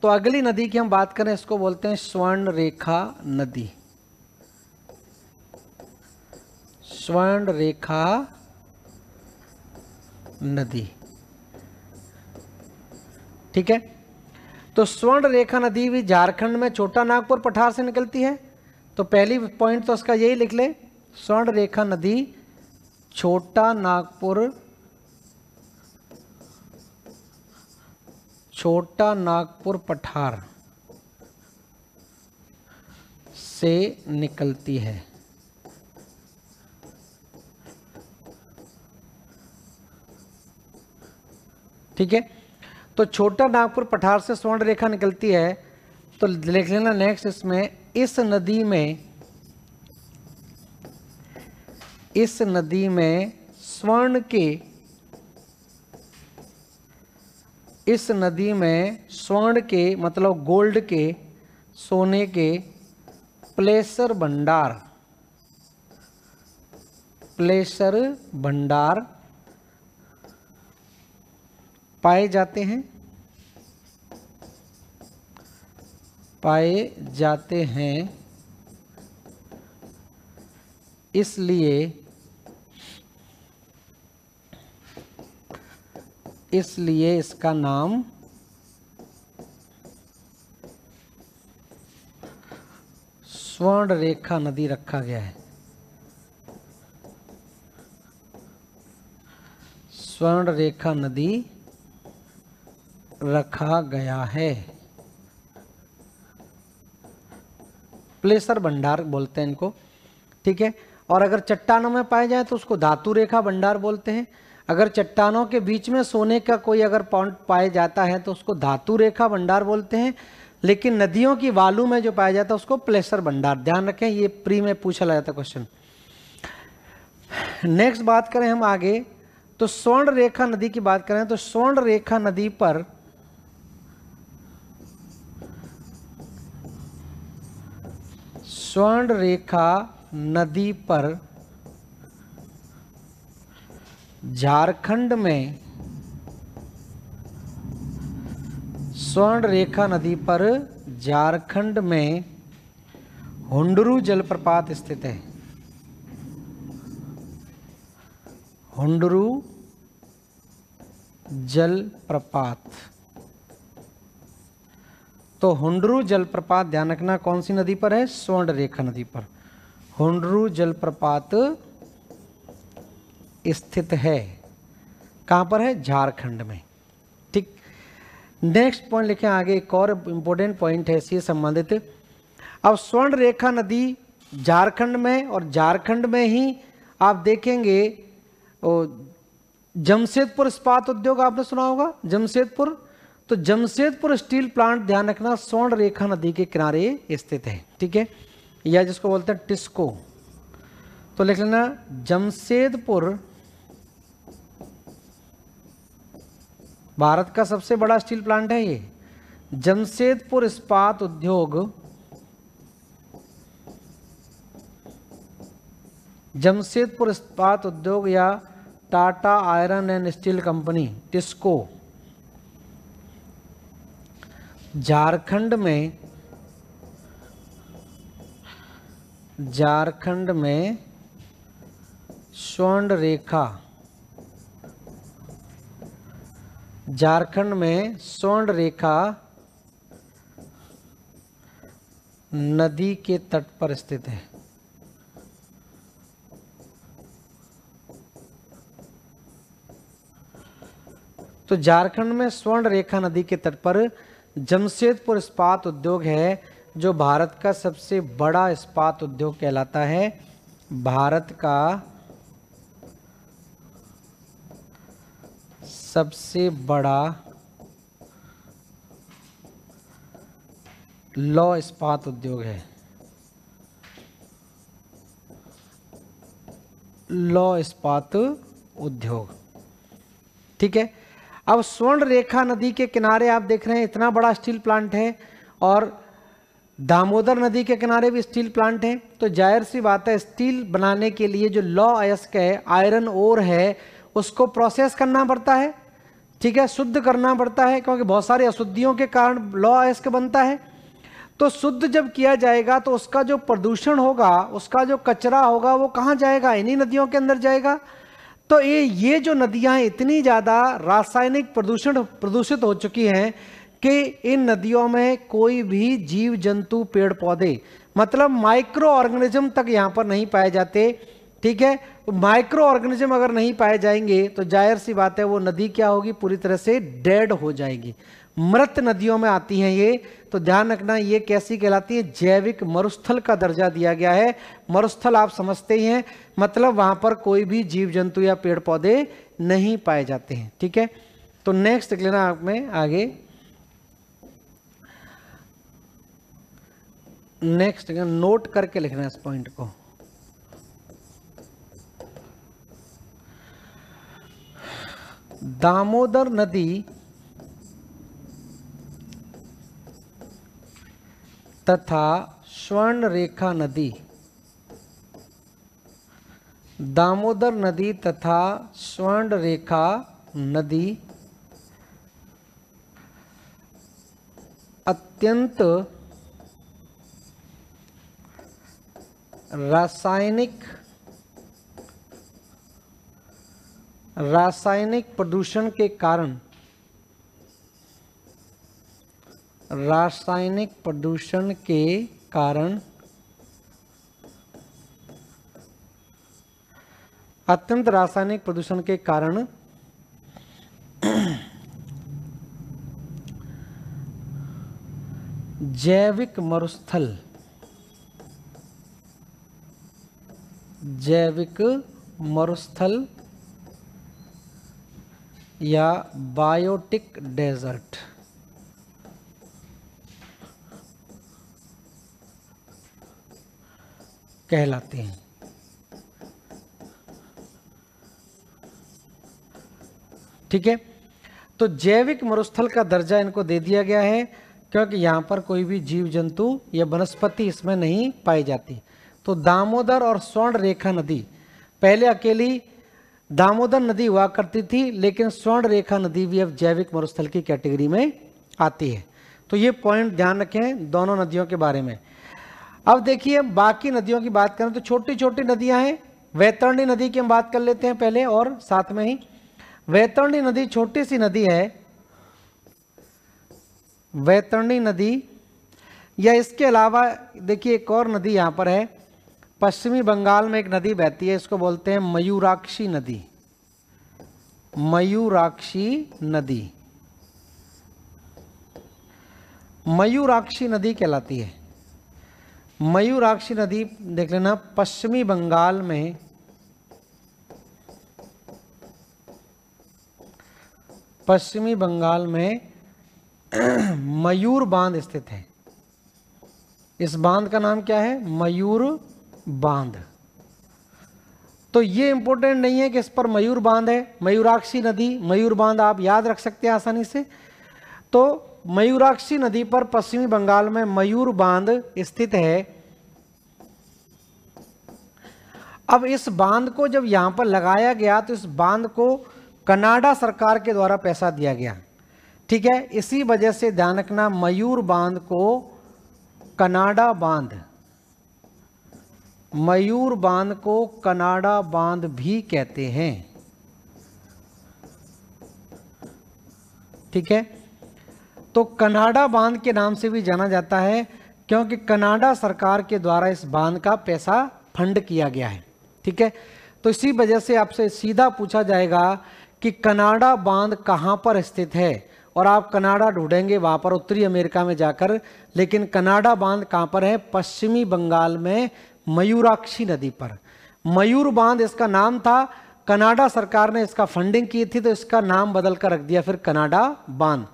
तो अगली नदी की हम बात करें, इसको बोलते हैं स्वर्ण रेखा नदी। स्वर्ण रेखा नदी। ठीक है? तो स्वर्ण रेखा नदी भी झारखंड में छोटा नागपुर पठार से निकलती है। तो पहली पॉइंट तो उसका यही लिख ले। स्वर्ण रेखा नदी छोटा नागपुर छोटा नागपुर पठार से निकलती है। ठीक है? तो छोटा नागपुर पठार से स्वर्ण रेखा निकलती है तो लिख लेना नेक्स्ट इसमें, इस नदी में, इस नदी में स्वर्ण के, इस नदी में स्वर्ण के मतलब गोल्ड के, सोने के, प्लेसर भंडार प्लेसर भंडार पाए जाते हैं? पाए जाते हैं। इसलिए इसलिए इसका नाम स्वर्ण रेखा नदी रखा गया है। स्वर्ण रेखा नदी रखा गया है। प्लेसर भंडार बोलते हैं इनको, ठीक है? और अगर चट्टानों में पाए जाए तो उसको धातु रेखा भंडार बोलते हैं। अगर चट्टानों के बीच में सोने का कोई अगर पॉइंट पाया जाता है तो उसको धातु रेखा भंडार बोलते हैं। लेकिन नदियों की वालू में जो पाया जाता है उसको प्लेसर भंडार। ध्यान रखें, ये प्री में पूछा जाता क्वेश्चन नेक्स्ट बात करें हम आगे। तो स्वर्ण रेखा नदी की बात करें तो स्वर्ण रेखा नदी पर स्वर्ण रेखा नदी पर झारखंड में स्वर्ण रेखा नदी पर झारखंड में हुंडरू जलप्रपात स्थित है। हुंडरू जलप्रपात। तो हुंडरू जलप्रपात ध्यान रखना कौन सी नदी पर है? स्वर्ण रेखा नदी पर। हुंडरू जलप्रपात स्थित है। कहाँ पर है? झारखंड में। ठीक। नेक्स्ट पॉइंट लिखे, आगे एक और इंपॉर्टेंट पॉइंट है, इससे संबंधित। अब स्वर्ण रेखा नदी झारखंड में और झारखंड में ही आप देखेंगे जमशेदपुर इस्पात उद्योग आपने सुना होगा? जमशेदपुर तो जमशेदपुर स्टील प्लांट ध्यान रखना, स्वर्ण रेखा नदी के किनारे स्थित है, ठीक है? या जिसको बोलते हैं टिस्को। तो लिख लेना, जमशेदपुर भारत का सबसे बड़ा स्टील प्लांट है ये। जमशेदपुर इस्पात उद्योग, जमशेदपुर इस्पात उद्योग या Tata iron and steel company, TISCO. Jharkhand में झारखंड में स्वर्ण रेखा, झारखंड में स्वर्ण रेखा नदी के तट पर स्थित है। तो झारखंड में स्वर्ण रेखा नदी के तट पर जमशेदपुर इस्पात उद्योग है, जो भारत का सबसे बड़ा इस्पात उद्योग कहलाता है। भारत का सबसे बड़ा लौ इस्पात उद्योग है। लौ इस्पात उद्योग। ठीक है? अब स्वर्ण रेखा नदी के किनारे आप देख रहे हैं, इतना बड़ा स्टील प्लांट है और दामोदर नदी के किनारे भी स्टील प्लांट है। तो ज़ाहिर सी बात है, स्टील बनाने के लिए जो लॉ अयस्क है, आयरन ओर है, उसको प्रोसेस करना पड़ता है, ठीक है? शुद्ध करना पड़ता है, क्योंकि बहुत सारी अशुद्धियों के कारण लॉ अयस्क बनता है। तो शुद्ध जब किया जाएगा तो उसका जो प्रदूषण होगा, उसका जो कचरा होगा, वो कहाँ जाएगा? इन्हीं नदियों के अंदर जाएगा। तो ये ये जो नदियाँ इतनी ज़्यादा रासायनिक प्रदूषण, प्रदूषित हो चुकी हैं कि इन नदियों में कोई भी जीव जंतु पेड़ पौधे मतलब माइक्रो ऑर्गेनिज्म तक यहाँ पर नहीं पाए जाते, ठीक है? माइक्रो ऑर्गेनिज्म अगर नहीं पाए जाएँगे तो ज़ाहिर सी बात है वो नदी क्या होगी? पूरी तरह से डेड हो जाएगी। मृत नदियों में आती हैं ये। तो ध्यान रखना, ये कैसी कहलाती है? जैविक मरुस्थल का दर्जा दिया गया है। मरुस्थल आप समझते ही हैं मतलब वहाँ पर कोई भी जीव जंतु या पेड़ पौधे नहीं पाए जाते हैं, ठीक है? तो नेक्स्ट देख लेना आप में, आगे। नेक्स्ट नोट करके लिखना इस पॉइंट को। दामोदर नदी तथा स्वर्ण रेखा नदी, दामोदर नदी तथा स्वर्ण रेखा नदी अत्यंत रासायनिक रासायनिक प्रदूषण के कारण रासायनिक प्रदूषण के कारण अत्यंत रासायनिक प्रदूषण के कारण जैविक मरुस्थल जैविक मरुस्थल या बायोटिक डेजर्ट। कहलाते हैं। ठीक है? तो जैविक मरुस्थल का दर्जा इनको दे दिया गया है, क्योंकि यहाँ पर कोई भी जीव जंतु या वनस्पति इसमें नहीं पाई जाती। तो दामोदर और स्वर्ण रेखा नदी, पहले अकेली दामोदर नदी हुआ करती थी, लेकिन स्वर्ण रेखा नदी भी अब जैविक मरुस्थल की कैटेगरी में आती है। तो ये पॉइंट ध्यान रखें दोनों नदियों के बारे में। अब देखिए बाकी नदियों की बात करें तो छोटी छोटी नदियाँ हैं। वैतरणी नदी की हम बात कर लेते हैं पहले और साथ में ही। वैतरणी नदी छोटी सी नदी है। वैतरणी नदी या इसके अलावा देखिए, एक और नदी यहाँ पर है। पश्चिमी बंगाल में एक नदी बहती है, इसको बोलते हैं मयूराक्षी नदी। मयूराक्षी नदी। मयूराक्षी नदी कहलाती है। मयूराक्षी नदी, देख लेना, पश्चिमी बंगाल में पश्चिमी बंगाल में [CLEARS THROAT] मयूर बाँध स्थित है। इस बाँध का नाम क्या है? मयूर बाँध। तो ये इंपॉर्टेंट नहीं है कि इस पर मयूर बाँध है। मयूराक्षी नदी, मयूर बाँध आप याद रख सकते हैं आसानी से। तो मयूराक्षी नदी पर पश्चिमी बंगाल में मयूर बाँध स्थित है। अब इस बाँध को जब यहाँ पर लगाया गया तो इस बाँध को कनाडा सरकार के द्वारा पैसा दिया गया। ठीक है, इसी वजह से ध्यान रखना, मयूर बाँध को कनाडा बाँध, मयूर बाँध को कनाडा बाँध भी कहते हैं। ठीक है तो कनाडा बाँध के नाम से भी जाना जाता है, क्योंकि कनाडा सरकार के द्वारा इस बाँध का पैसा फंड किया गया है। ठीक है? तो इसी वजह से आपसे सीधा पूछा जाएगा कि कनाडा बाँध कहाँ पर स्थित है, और आप कनाडा ढूंढेंगे, वहाँ पर उत्तरी अमेरिका में जाकर, लेकिन कनाडा बाँध कहाँ पर है? पश्चिमी बंगाल में मयूराक्षी नदी पर। मयूर बाँध इसका नाम था, कनाडा सरकार ने इसका फंडिंग की थी तो इसका नाम बदल कर रख दिया, फिर कनाडा बाँध।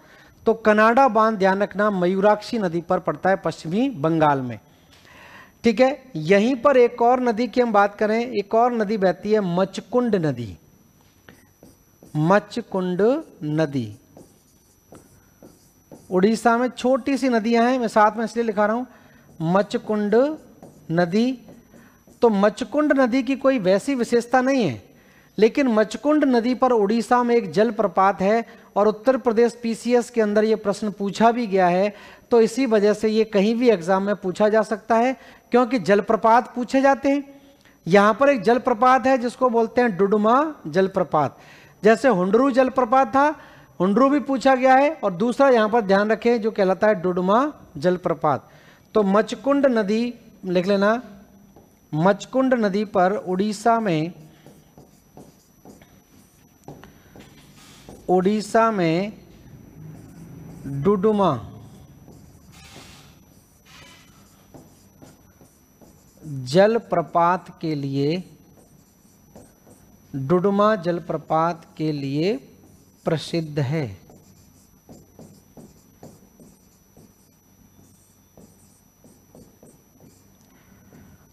तो कनाडा बाँध ध्यान रखना मयूराक्षी नदी पर पड़ता है पश्चिमी बंगाल में। ठीक है? यहीं पर एक और नदी की हम बात करें, एक और नदी बहती है मचकुंड नदी। मचकुंड नदी। उड़ीसा में छोटी सी नदियाँ हैं, मैं साथ में इसलिए लिखा रहा हूँ, मचकुंड नदी। तो मचकुंड नदी की कोई वैसी विशेषता नहीं है, लेकिन मचकुंड नदी पर उड़ीसा में एक जलप्रपात है और उत्तर प्रदेश पीसीएस के अंदर ये प्रश्न पूछा भी गया है तो इसी वजह से ये कहीं भी एग्ज़ाम में पूछा जा सकता है, क्योंकि जलप्रपात पूछे जाते हैं। यहाँ पर एक जलप्रपात है, जिसको बोलते हैं डुडुमा जलप्रपात। जैसे हुंडरू जलप्रपात था, हुंडरू भी पूछा गया है, और दूसरा यहाँ पर ध्यान रखें, जो कहलाता है डुडुमा जलप्रपात। तो मचकुंड नदी, लिख लेना, मचकुंड नदी पर उड़ीसा में उड़ीसा में डुडुमा। जलप्रपात के लिए, डुडुमा जलप्रपात के लिए प्रसिद्ध है।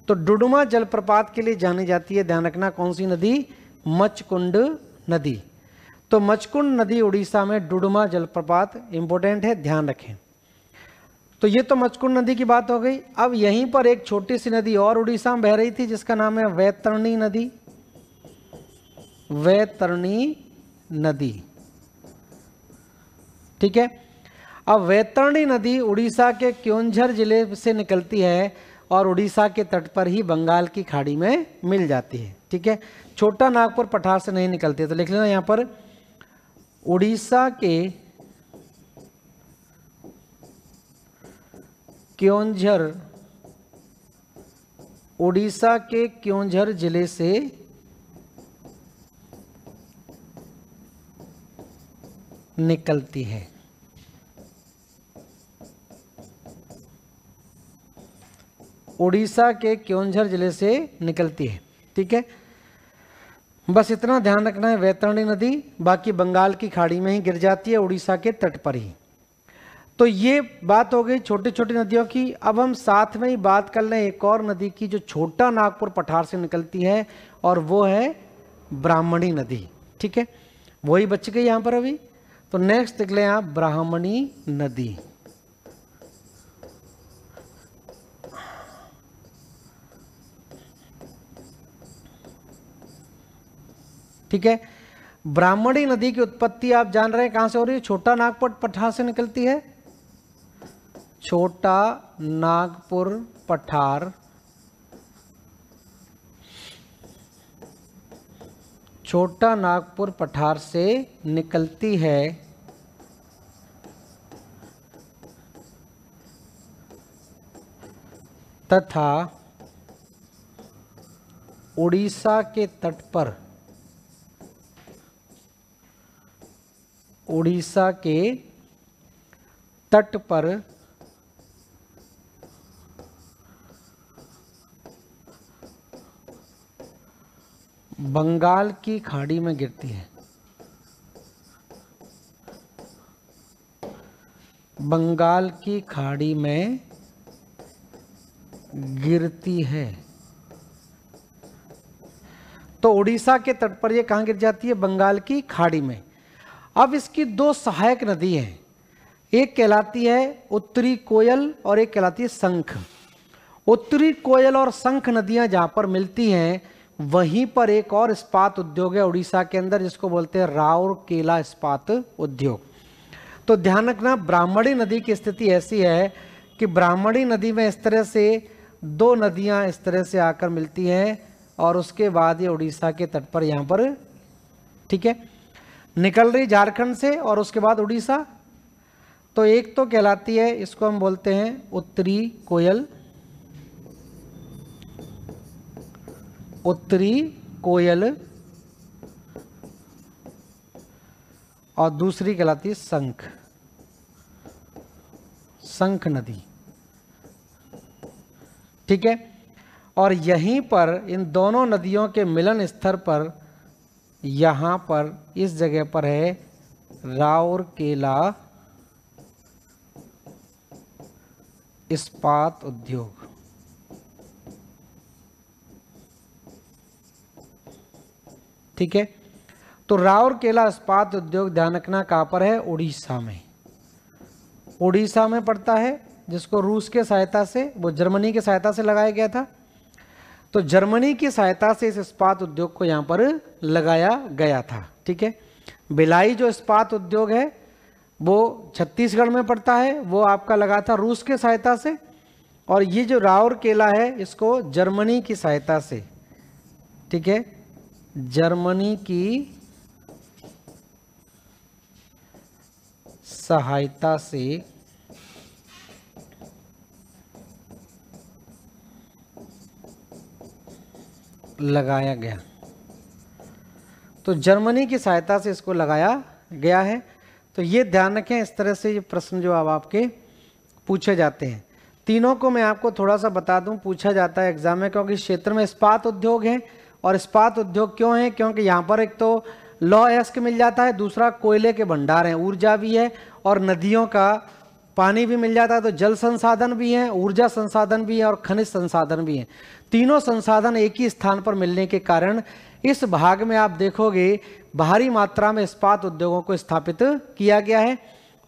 तो डुडुमा जलप्रपात के लिए जानी जाती है, ध्यान रखना कौन सी नदी? मचकुंड नदी। तो मचकुंड नदी उड़ीसा में डुडुमा जलप्रपात इंपॉर्टेंट है, ध्यान रखें। तो ये तो मचकुंड नदी की बात हो गई। अब यहीं पर एक छोटी सी नदी और उड़ीसा में बह रही थी, जिसका नाम है वैतरणी नदी। वैतरणी नदी। ठीक है? अब वैतरणी नदी उड़ीसा के क्योंझर ज़िले से निकलती है और उड़ीसा के तट पर ही बंगाल की खाड़ी में मिल जाती है। ठीक है? छोटा नागपुर पठार से नहीं निकलती है तो लिख लेना यहाँ पर। उड़ीसा के क्योंझर, उड़ीसा के क्योंझर ज़िले से निकलती है। उड़ीसा के क्योंझर ज़िले से निकलती है। ठीक है? बस इतना ध्यान रखना है वैतरणी नदी, बाकी बंगाल की खाड़ी में ही गिर जाती है, उड़ीसा के तट पर ही। तो ये बात हो गई छोटी छोटी नदियों की। अब हम साथ में ही बात कर लें एक और नदी की, जो छोटा नागपुर पठार से निकलती है, और वो है ब्राह्मणी नदी। ठीक है? वही बच गई यहाँ पर अभी। तो नेक्स्ट देख लें आप, ब्राह्मणी नदी। ठीक है? ब्राह्मणी नदी की उत्पत्ति आप जान रहे हैं कहाँ से हो रही है? छोटा नागपुर पठार से निकलती है। छोटा नागपुर पठार। छोटा नागपुर पठार से निकलती है। तथा उड़ीसा के तट पर उड़ीसा के तट पर बंगाल की खाड़ी में गिरती है। बंगाल की खाड़ी में गिरती है। तो उड़ीसा के तट पर ये कहाँ गिर जाती है? बंगाल की खाड़ी में। अब इसकी दो सहायक नदी हैं। एक कहलाती है उत्तरी कोयल और एक कहलाती है शंख उत्तरी कोयल और शंख नदियाँ जहाँ पर मिलती हैं, वहीं पर एक और इस्पात उद्योग है उड़ीसा के अंदर, जिसको बोलते हैं राउर केला इस्पात उद्योग। तो ध्यान रखना, ब्राह्मणी नदी की स्थिति ऐसी है कि ब्राह्मणी नदी में इस तरह से दो नदियाँ इस तरह से आकर मिलती हैं और उसके बाद ये उड़ीसा के तट पर यहाँ पर, ठीक है? निकल रही झारखंड से और उसके बाद उड़ीसा। तो एक तो कहलाती है, इसको हम बोलते हैं उत्तरी कोयल। उत्तरी कोयल। और दूसरी कहलाती है शंख शंख नदी। ठीक है? और यहीं पर इन दोनों नदियों के मिलन स्तर पर यहाँ पर, इस जगह पर है राउर केला इस्पात उद्योग। ठीक है? तो राउर केला इस्पात उद्योग ध्यान रखना कहाँ पर है? उड़ीसा में। उड़ीसा में पड़ता है, जिसको रूस के सहायता से, वो जर्मनी के सहायता से लगाया गया था। तो जर्मनी की सहायता से इस इस्पात उद्योग को यहाँ पर लगाया गया था, ठीक है? बिलाई जो इस्पात उद्योग है, वो छत्तीसगढ़ में पड़ता है, वो आपका लगा था रूस के सहायता से, और ये जो राउर केला है, इसको जर्मनी की सहायता से, ठीक है? जर्मनी की सहायता से लगाया गया। तो जर्मनी की सहायता से इसको लगाया गया है। तो ये ध्यान रखें, इस तरह से ये प्रश्न जो अब आपके पूछे जाते हैं। तीनों को मैं आपको थोड़ा सा बता दूँ, पूछा जाता है एग्ज़ाम में, क्योंकि क्षेत्र में इस्पात उद्योग है और इस्पात उद्योग क्यों है? क्योंकि यहाँ पर एक तो लॉ एस्क मिल जाता है, दूसरा कोयले के भंडार हैं, ऊर्जा भी है और नदियों का पानी भी मिल जाता है तो जल संसाधन भी है, ऊर्जा संसाधन भी है और खनिज संसाधन भी है। तीनों संसाधन एक ही स्थान पर मिलने के कारण इस भाग में आप देखोगे, भारी मात्रा में इस्पात उद्योगों को स्थापित किया गया है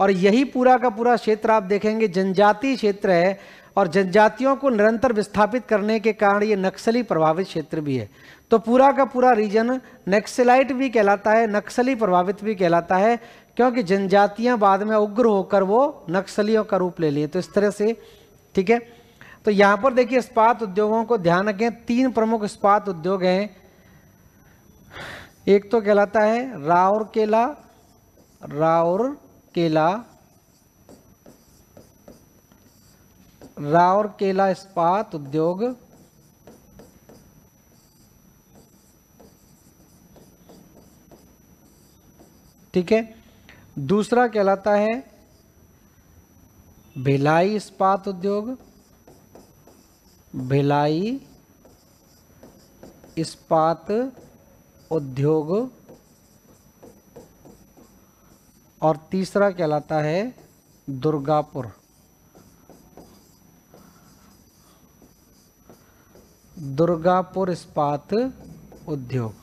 और यही पूरा का पूरा क्षेत्र आप देखेंगे जनजातीय क्षेत्र है और जनजातियों को निरंतर विस्थापित करने के कारण ये नक्सली प्रभावित क्षेत्र भी है। तो पूरा का पूरा रीजन नक्सलाइट भी कहलाता है, नक्सली प्रभावित भी कहलाता है क्योंकि जनजातियाँ बाद में उग्र होकर वो नक्सलियों का रूप ले लिए। तो इस तरह से, ठीक है? तो यहाँ पर देखिए, इस्पात उद्योगों को ध्यान रखें। तीन प्रमुख इस्पात उद्योग हैं। एक तो कहलाता है राउर केला राउर केला राउर केला इस्पात उद्योग, ठीक है? दूसरा कहलाता है भिलाई इस्पात उद्योग, भिलाई इस्पात उद्योग, और तीसरा कहलाता है दुर्गापुर। दुर्गापुर इस्पात उद्योग।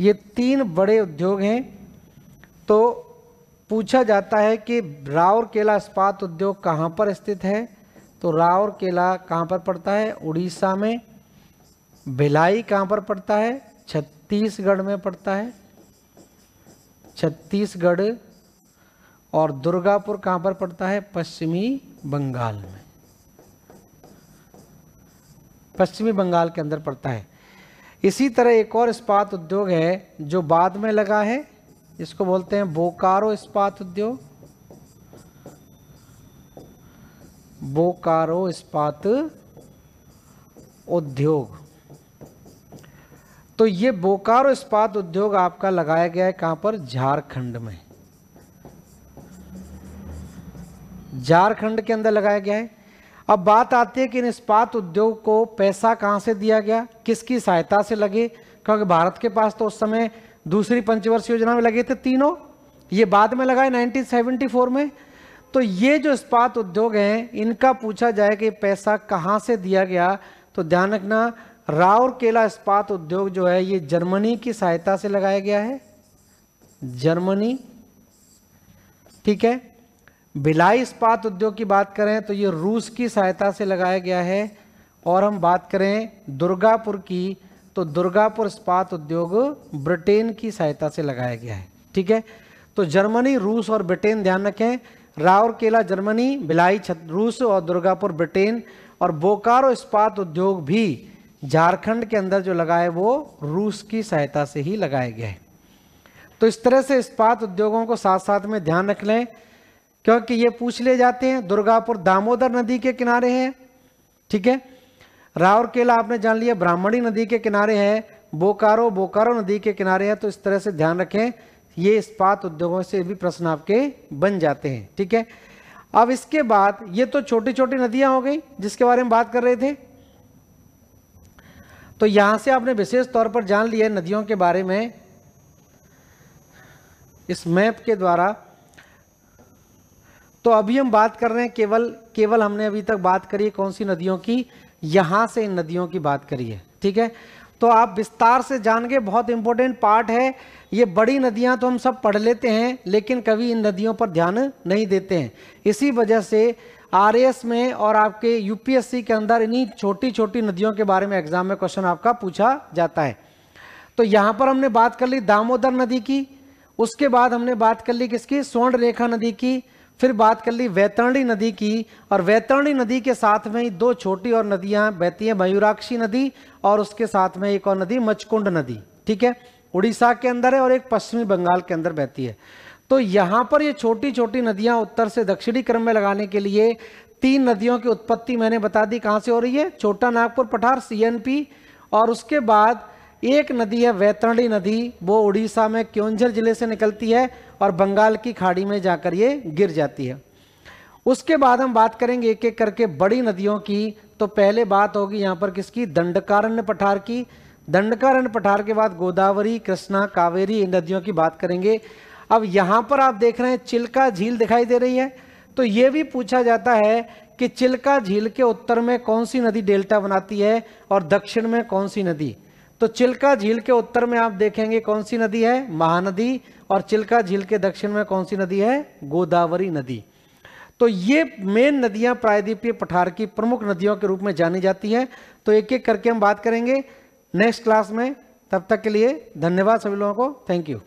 ये तीन बड़े उद्योग हैं। तो पूछा जाता है कि राउर केला इस्पात उद्योग कहाँ पर स्थित है? तो राउर केला कहाँ पर पड़ता है? उड़ीसा में। भिलाई कहाँ पर पड़ता है? छत्तीसगढ़ में पड़ता है। छत्तीसगढ़ और दुर्गापुर कहाँ पर पड़ता है? पश्चिमी बंगाल में। पश्चिमी बंगाल के अंदर पड़ता है। इसी तरह एक और इस्पात उद्योग है जो बाद में लगा है इसको बोलते हैं बोकारो इस्पात उद्योग। बोकारो इस्पात उद्योग। तो ये बोकारो इस्पात उद्योग आपका लगाया गया है कहाँ पर? झारखंड में। झारखंड के अंदर लगाया गया है। अब बात आती है कि इन इस्पात उद्योग को पैसा कहाँ से दिया गया? किसकी सहायता से लगे? क्योंकि भारत के पास तो उस समय दूसरी पंचवर्ष योजना में लगे थे तीनों। ये बाद में लगाए 1974 में। तो ये जो इस्पात उद्योग हैं, इनका पूछा जाए कि पैसा कहाँ से दिया गया तो ध्यान रखना राउरकेला इस्पात उद्योग जो है, ये जर्मनी की सहायता से लगाया गया है। जर्मनी, ठीक है? भिलाई इस्पात उद्योग की बात करें तो ये रूस की सहायता से लगाया गया है और हम बात करें दुर्गापुर की तो दुर्गापुर इस्पात उद्योग ब्रिटेन की सहायता से लगाया गया है। ठीक है? तो जर्मनी, रूस और ब्रिटेन ध्यान रखें। राउरकेला जर्मनी, भिलाई रूस और दुर्गापुर, ब्रिटेन और बोकारो इस्पात उद्योग भी झारखंड के अंदर जो लगा है वो रूस की सहायता से ही लगाया गया है। तो इस तरह से इस्पात उद्योगों को साथ साथ में ध्यान रख लें। क्योंकि ये पूछ ले जाते हैं, दुर्गापुर दामोदर नदी के किनारे है, ठीक है? राउरकेला आपने जान लिया, ब्राह्मणी नदी के किनारे है, बोकारो बोकारो नदी के किनारे है तो इस तरह से ध्यान रखें, ये इस्पात उद्योगों से भी प्रश्न आपके बन जाते हैं, ठीक है? अब इसके बाद, ये तो छोटी छोटी नदियाँ हो गई, जिसके बारे में बात कर रहे थे। तो यहाँ से आपने विशेष तौर पर जान लिया नदियों के बारे में, इस मैप के द्वारा तो अभी हम बात कर रहे हैं केवल केवल हमने अभी तक बात करी है कौन सी नदियों की, यहाँ से इन नदियों की बात करी है, ठीक है? तो आप विस्तार से जान के बहुत इंपॉर्टेंट पार्ट है। ये बड़ी नदियाँ तो हम सब पढ़ लेते हैं, लेकिन कभी इन नदियों पर ध्यान नहीं देते हैं। इसी वजह से आर में और आपके यूपीएससी के अंदर इन्हीं छोटी छोटी नदियों के बारे में एग्ज़ाम में क्वेश्चन आपका पूछा जाता है। तो यहाँ पर हमने बात कर ली दामोदर नदी की, उसके बाद हमने बात कर ली किसकी? स्वर्ण रेखा नदी की। फिर बात कर ली वैतरणी नदी की, और वैतरणी नदी के साथ में ही दो छोटी और नदियाँ बहती हैं, मयूराक्षी नदी और उसके साथ में एक और नदी, मचकुंड नदी, ठीक है? उड़ीसा के अंदर है और एक पश्चिमी बंगाल के अंदर बहती है। तो यहाँ पर ये छोटी छोटी नदियाँ उत्तर से दक्षिणी क्रम में लगाने के लिए तीन नदियों की उत्पत्ति मैंने बता दी कहाँ से हो रही है? छोटा नागपुर पठार सीएनपी और उसके बाद एक नदी है, वैतरणी नदी। वो उड़ीसा में क्योंझर ज़िले से निकलती है और बंगाल की खाड़ी में जाकर ये गिर जाती है। उसके बाद हम बात करेंगे एक एक करके बड़ी नदियों की। तो पहले बात होगी यहाँ पर किसकी? दंडकारण्य पठार की। दंडकारण्य पठार के बाद गोदावरी, कृष्णा, कावेरी, इन नदियों की बात करेंगे। अब यहाँ पर आप देख रहे हैं चिल्का झील दिखाई दे रही है। तो ये भी पूछा जाता है कि चिल्का झील के उत्तर में कौन सी नदी डेल्टा बनाती है और दक्षिण में कौन सी नदी? तो चिल्का झील के उत्तर में आप देखेंगे कौन सी नदी है? महानदी। और चिल्का झील के दक्षिण में कौन सी नदी है? गोदावरी नदी। तो ये मेन नदियाँ प्रायद्वीपीय पठार की प्रमुख नदियों के रूप में जानी जाती है। तो एक एक करके हम बात करेंगे। नेक्स्ट क्लास में। तब तक के लिए धन्यवाद सभी लोगों को। Thank you